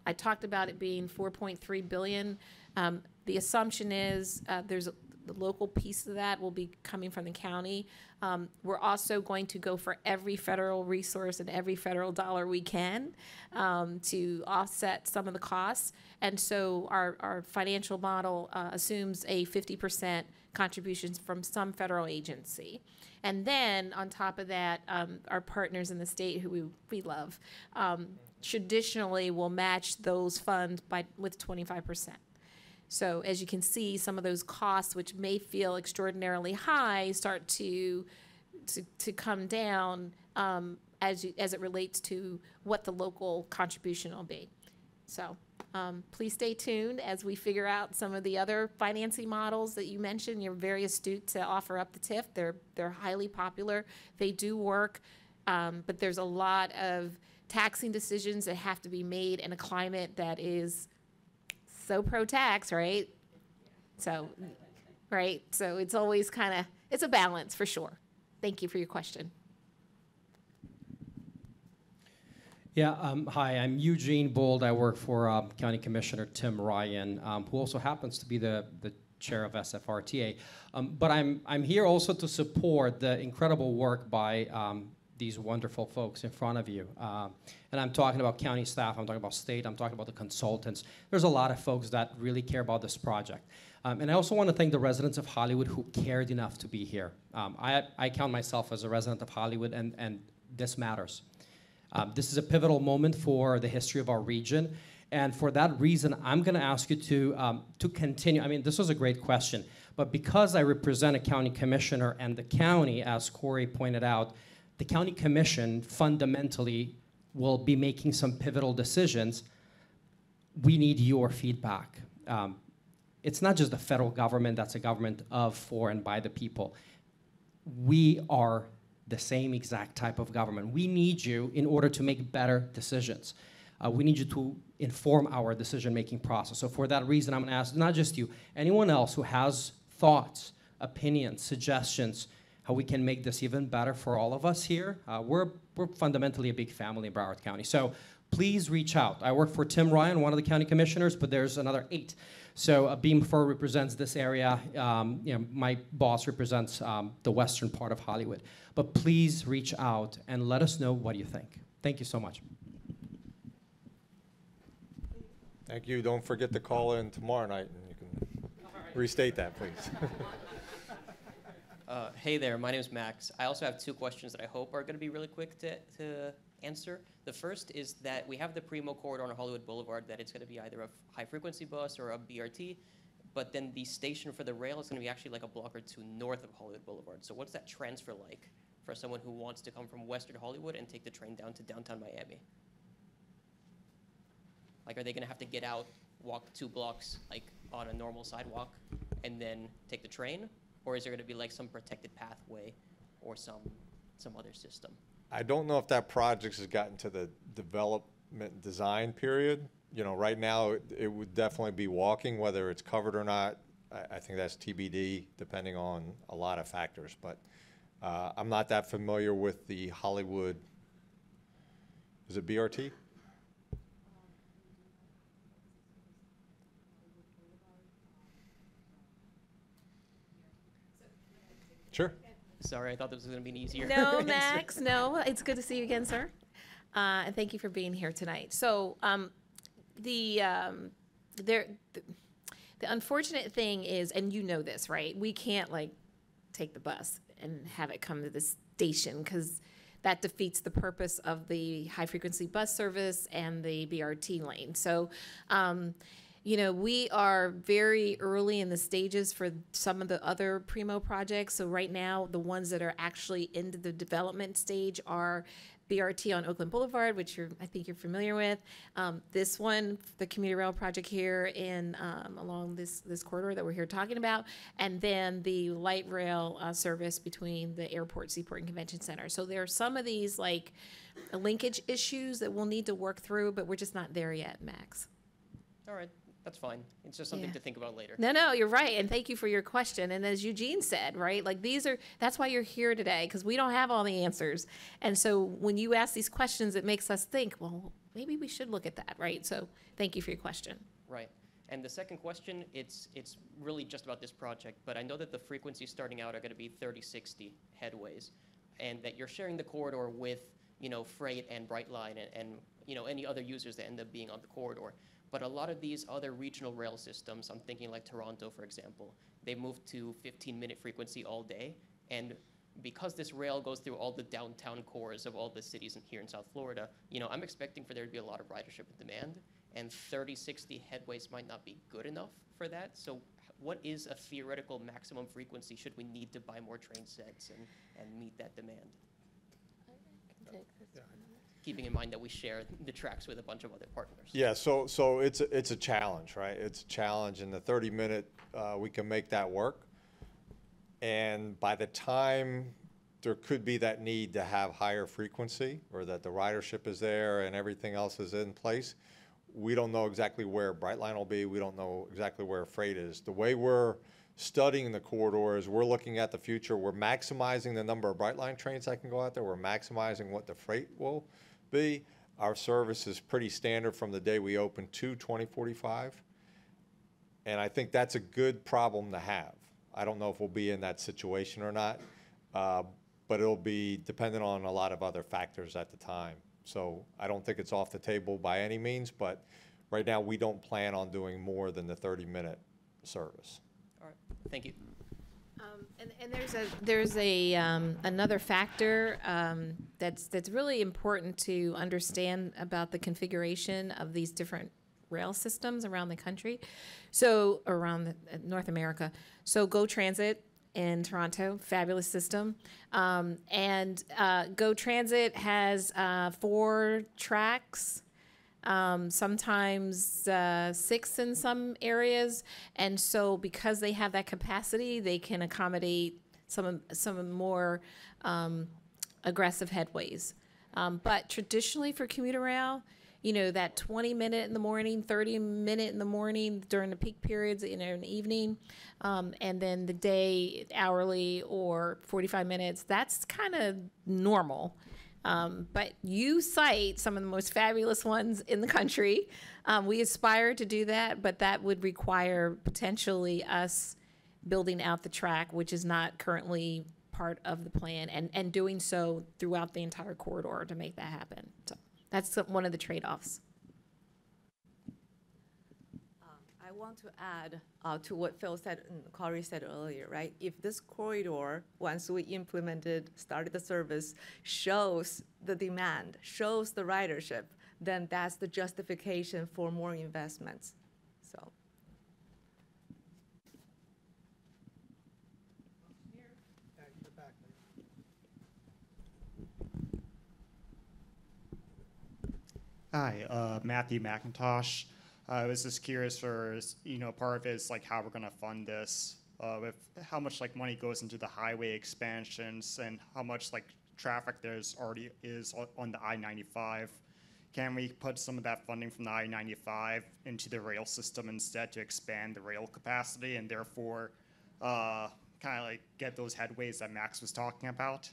I talked about it being 4.3 billion. Um, the assumption is uh, there's the local piece of that will be coming from the county. Um, we're also going to go for every federal resource and every federal dollar we can um, to offset some of the costs. And so our, our financial model uh, assumes a 50% contributions from some federal agency. And then on top of that, um, our partners in the state who we, we love um, traditionally will match those funds by with 25%. So as you can see, some of those costs, which may feel extraordinarily high, start to to, to come down um, as you, as it relates to what the local contribution will be. So um, please stay tuned as we figure out some of the other financing models that you mentioned. You're very astute to offer up the TIF. They're they're highly popular. They do work, um, but there's a lot of taxing decisions that have to be made in a climate that is so pro tax, right? So, right. So it's always kind of it's a balance for sure. Thank you for your question. Yeah, um, hi, I'm Eugene Bold. I work for um, County Commissioner Tim Ryan, um, who also happens to be the, the chair of SFRTA. Um, but I'm, I'm here also to support the incredible work by um, these wonderful folks in front of you. Uh, and I'm talking about county staff, I'm talking about state, I'm talking about the consultants. There's a lot of folks that really care about this project. Um, and I also want to thank the residents of Hollywood who cared enough to be here. Um, I, I count myself as a resident of Hollywood, and, and this matters. Um, this is a pivotal moment for the history of our region. And for that reason, I'm going to ask you to, um, to continue. I mean, this was a great question. But because I represent a county commissioner and the county, as Corey pointed out, the county commission fundamentally will be making some pivotal decisions. We need your feedback. Um, it's not just the federal government that's a government of, for, and by the people. We are the same exact type of government. We need you in order to make better decisions. Uh, we need you to inform our decision-making process. So for that reason, I'm going to ask not just you, anyone else who has thoughts, opinions, suggestions, how we can make this even better for all of us here. Uh, we're, we're fundamentally a big family in Broward County. So please reach out. I work for Tim Ryan, one of the county commissioners, but there's another eight. So uh, Beam Furr represents this area. Um, you know, my boss represents um, the western part of Hollywood. But please reach out and let us know what you think. Thank you so much. Thank you. Don't forget to call in tomorrow night and you can restate that, please. *laughs* Uh, hey there, my name is Max. I also have two questions that I hope are going to be really quick to, to answer. The first is that we have the PREMO corridor on Hollywood Boulevard that it's going to be either a high frequency bus or a BRT, but then the station for the rail is going to be actually like a block or two north of Hollywood Boulevard. So what's that transfer like for someone who wants to come from Western Hollywood and take the train down to downtown Miami? Like, are they going to have to get out, walk two blocks like on a normal sidewalk, and then take the train? Or is there going to be like some protected pathway or some, some other system? I don't know if that project has gotten to the development design period. You know, right now, it, it would definitely be walking, whether it's covered or not. I, I think that's TBD, depending on a lot of factors. But uh, I'm not that familiar with the Hollywood, is it BRT? Sure. Sorry, I thought this was going to be an easier. No. *laughs* Max, no, it's good to see you again, sir. Uh, and thank you for being here tonight. So, um, the, um, there, th- The unfortunate thing is, and you know this, right? We can't like take the bus and have it come to the station because that defeats the purpose of the high frequency bus service and the BRT lane. So, um, you know, we are very early in the stages for some of the other PREMO projects. So right now, the ones that are actually into the development stage are BRT on Oakland Boulevard, which you're, I think you're familiar with. Um, this one, the commuter rail project here in um, along this this corridor that we're here talking about, and then the light rail uh, service between the airport, seaport, and convention center. So there are some of these like linkage issues that we'll need to work through, but we're just not there yet, Max. All right, that's fine. It's just something Yeah. to think about later. No, no, you're right, and thank you for your question. And as Eugene said, right, like these are that's why you're here today because we don't have all the answers. And so when you ask these questions, it makes us think, well, maybe we should look at that, right? So thank you for your question. Right. And the second question, it's it's really just about this project, but I know that the frequencies starting out are going to be 30, 60 headways, and that you're sharing the corridor with you know freight and Brightline and, and you know any other users that end up being on the corridor. But a lot of these other regional rail systems, I'm thinking like Toronto, for example, they moved to 15-minute frequency all day, and because this rail goes through all the downtown cores of all the cities in, here in South Florida, you know, I'm expecting for there to be a lot of ridership and demand, and 30, 60 headways might not be good enough for that. So what is a theoretical maximum frequency should we need to buy more train sets and, and meet that demand? Keeping in mind that we share the tracks with a bunch of other partners. Yeah, so, so it's, a- it's a challenge, right? It's a challenge, and the 30-minute, uh, we can make that work. And by the time there could be that need to have higher frequency, or that the ridership is there and everything else is in place, we don't know exactly where Brightline will be, we don't know exactly where freight is. The way we're studying the corridors, we're looking at the future, we're maximizing the number of Brightline trains that can go out there, we're maximizing what the freight will be. Our service is pretty standard from the day we open to 2045. And I think that's a good problem to have. I don't know if we'll be in that situation or not, uh, but it'll be dependent on a lot of other factors at the time. So I don't think it's off the table by any means, but right now, we don't plan on doing more than the 30-minute service. All right, thank you. Um, and, and there's a there's a um, another factor um, that's that's really important to understand about the configuration of these different rail systems around the country, so around the, uh, North America. So Go Transit in Toronto, fabulous system, um, and uh, Go Transit has uh, four tracks um, sometimes uh, six in some areas. And so, because they have that capacity, they can accommodate some some more um, aggressive headways. Um, but traditionally for commuter rail, you know that 20 minute in the morning, 30 minute in the morning during the peak periods, you know, in the evening, um, and then the day hourly or 45 minutes. That's kind of normal. Um, but you cite some of the most fabulous ones in the country. Um, we aspire to do that, but that would require potentially us building out the track, which is not currently part of the plan, and, and doing so throughout the entire corridor to make that happen. So that's one of the trade-offs. I want to add uh, to what Phil said and Corey said earlier, right? If this corridor, once we implemented, started the service, shows the demand, shows the ridership, then that's the justification for more investments. So. Hi, uh, Matthew McIntosh. I was just curious for, you know, part of it is like how we're gonna fund this, uh, with how much like money goes into the highway expansions and how much like traffic there's already is on the I-95. Can we put some of that funding from the I-95 into the rail system instead to expand the rail capacity and therefore, uh, kind of like get those headways that Max was talking about?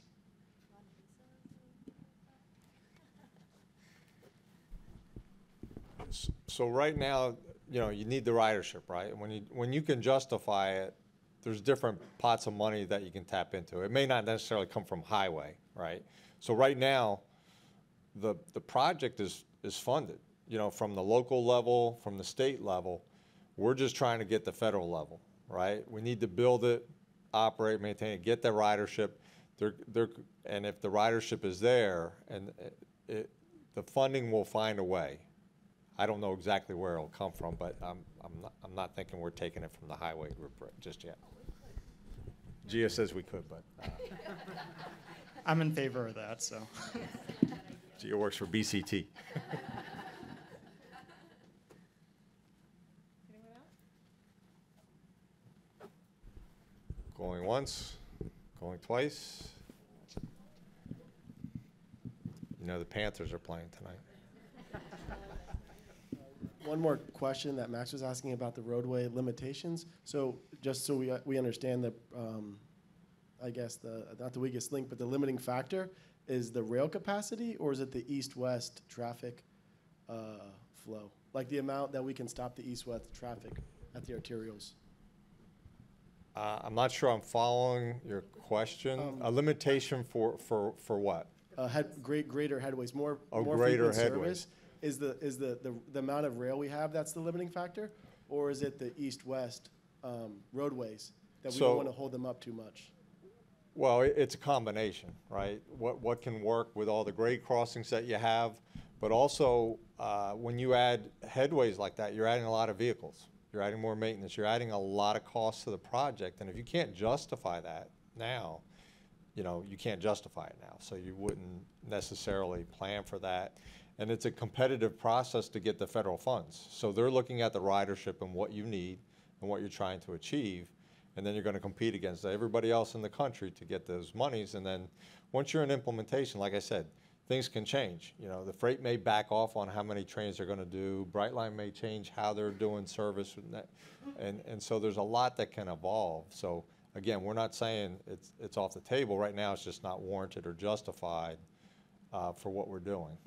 So right now, you know, you need the ridership, right? When you, when you can justify it, there's different pots of money that you can tap into. It may not necessarily come from highway, right? So right now, the, the project is, is funded, you know, from the local level, from the state level. We're just trying to get the federal level, right? We need to build it, operate, maintain it, get the ridership. They're, they're, and if the ridership is there, and it- it, the funding will find a way. I don't know exactly where it'll come from, but I'm, I'm not, I'm not thinking we're taking it from the highway group just yet. Gia says we could, but uh, *laughs* I'm in favor of that, so. *laughs* Gia works for BCT. *laughs* Going once, going twice. You know, the Panthers are playing tonight. One more question that Max was asking about the roadway limitations. So just so we, we understand the, um, I guess the, not the weakest link, but the limiting factor is the rail capacity or is it the east-west traffic, uh, flow? Like the amount that we can stop the east-west traffic at the arterials? Uh, I'm not sure I'm following your question. Um, A limitation for, for, for what? Uh, head, great, greater headways, more, Oh, more greater headways. service? Is the, is the, the, the amount of rail we have that's the limiting factor? Or is it the east-west, um, roadways that we So- don't wanna hold them up too much? Well, it- it's a combination, right? What, what can work with all the grade crossings that you have, but also, uh, when you add headways like that, you're adding a lot of vehicles. You're adding more maintenance, you're adding a lot of costs to the project, and if you can't justify that now, you know, you can't justify it now, so you wouldn't necessarily plan for that. And it's a competitive process to get the federal funds. So they're looking at the ridership and what you need and what you're trying to achieve. And then you're gonna compete against everybody else in the country to get those monies. And then, once you're in implementation, like I said, things can change. You know, the freight may back off on how many trains they're gonna do. Brightline may change how they're doing service and. And, and so there's a lot that can evolve. So again, we're not saying it's, it's off the table. Right now, it's just not warranted or justified, uh, for what we're doing.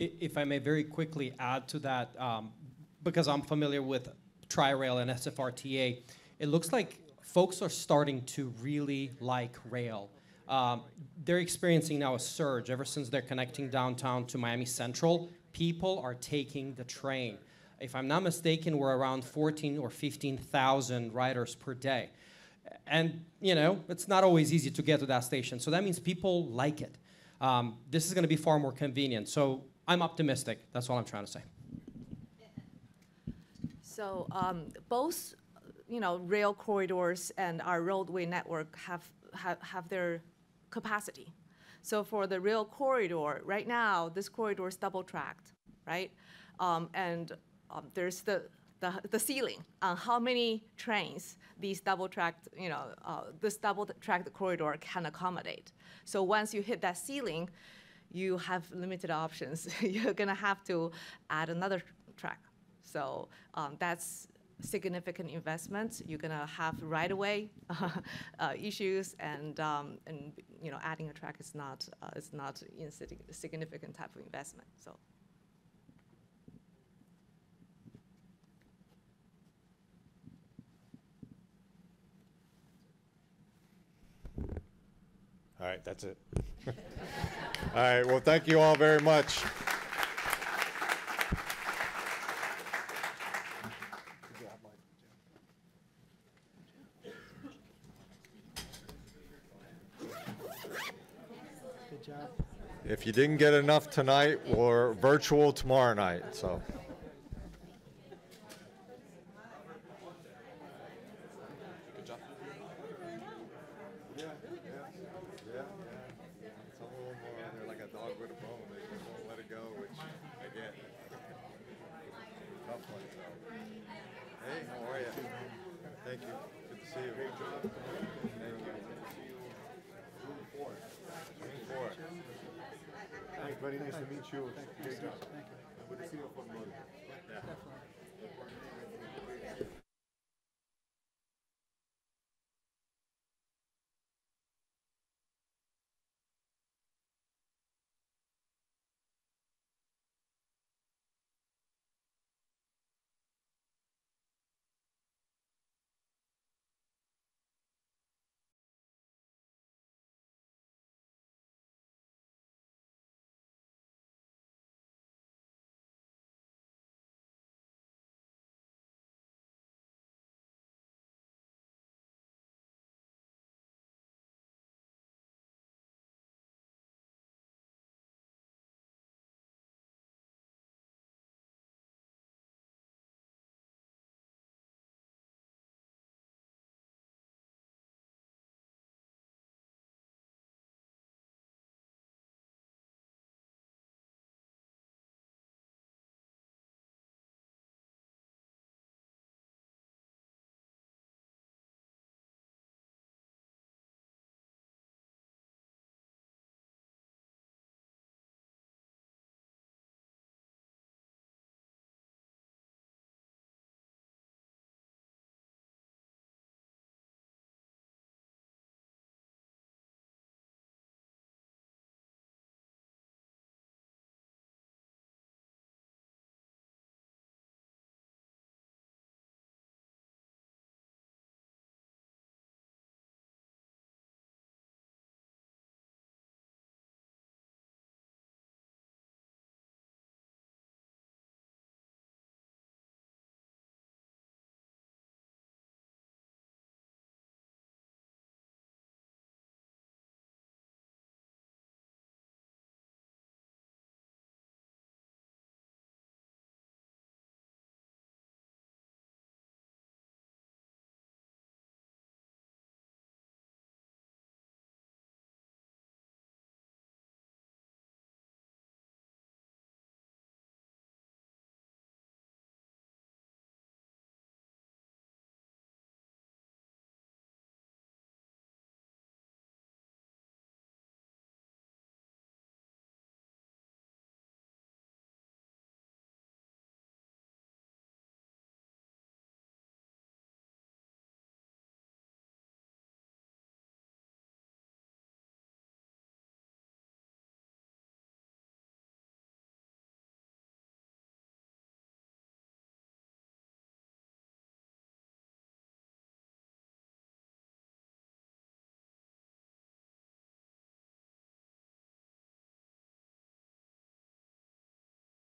If I may very quickly add to that, um, because I'm familiar with Tri-Rail and SFRTA, it looks like folks are starting to really like rail. Um, they're experiencing now a surge ever since they're connecting downtown to Miami Central. People are taking the train. If I'm not mistaken, we're around 14 or 15,000 riders per day. And, you know, it's not always easy to get to that station. So that means people like it. Um, this is going to be far more convenient. So I'm optimistic. That's all I'm trying to say. So um, both, you know, rail corridors and our roadway network have, have, have their capacity. So for the rail corridor, right now, this corridor is double tracked, right? Um, and um, there's the, the, the ceiling on how many trains these double tracked, you know, uh, this double tracked corridor can accommodate. So once you hit that ceiling, you have limited options. *laughs* You're gonna have to add another track. So um, that's significant investment. You're gonna have right away *laughs* uh, issues, and um, and you know adding a track is not uh, is not significant type of investment. So. All right, that's it. *laughs* All right, well, thank you all very much. If you didn't get enough tonight, we're virtual tomorrow night, so.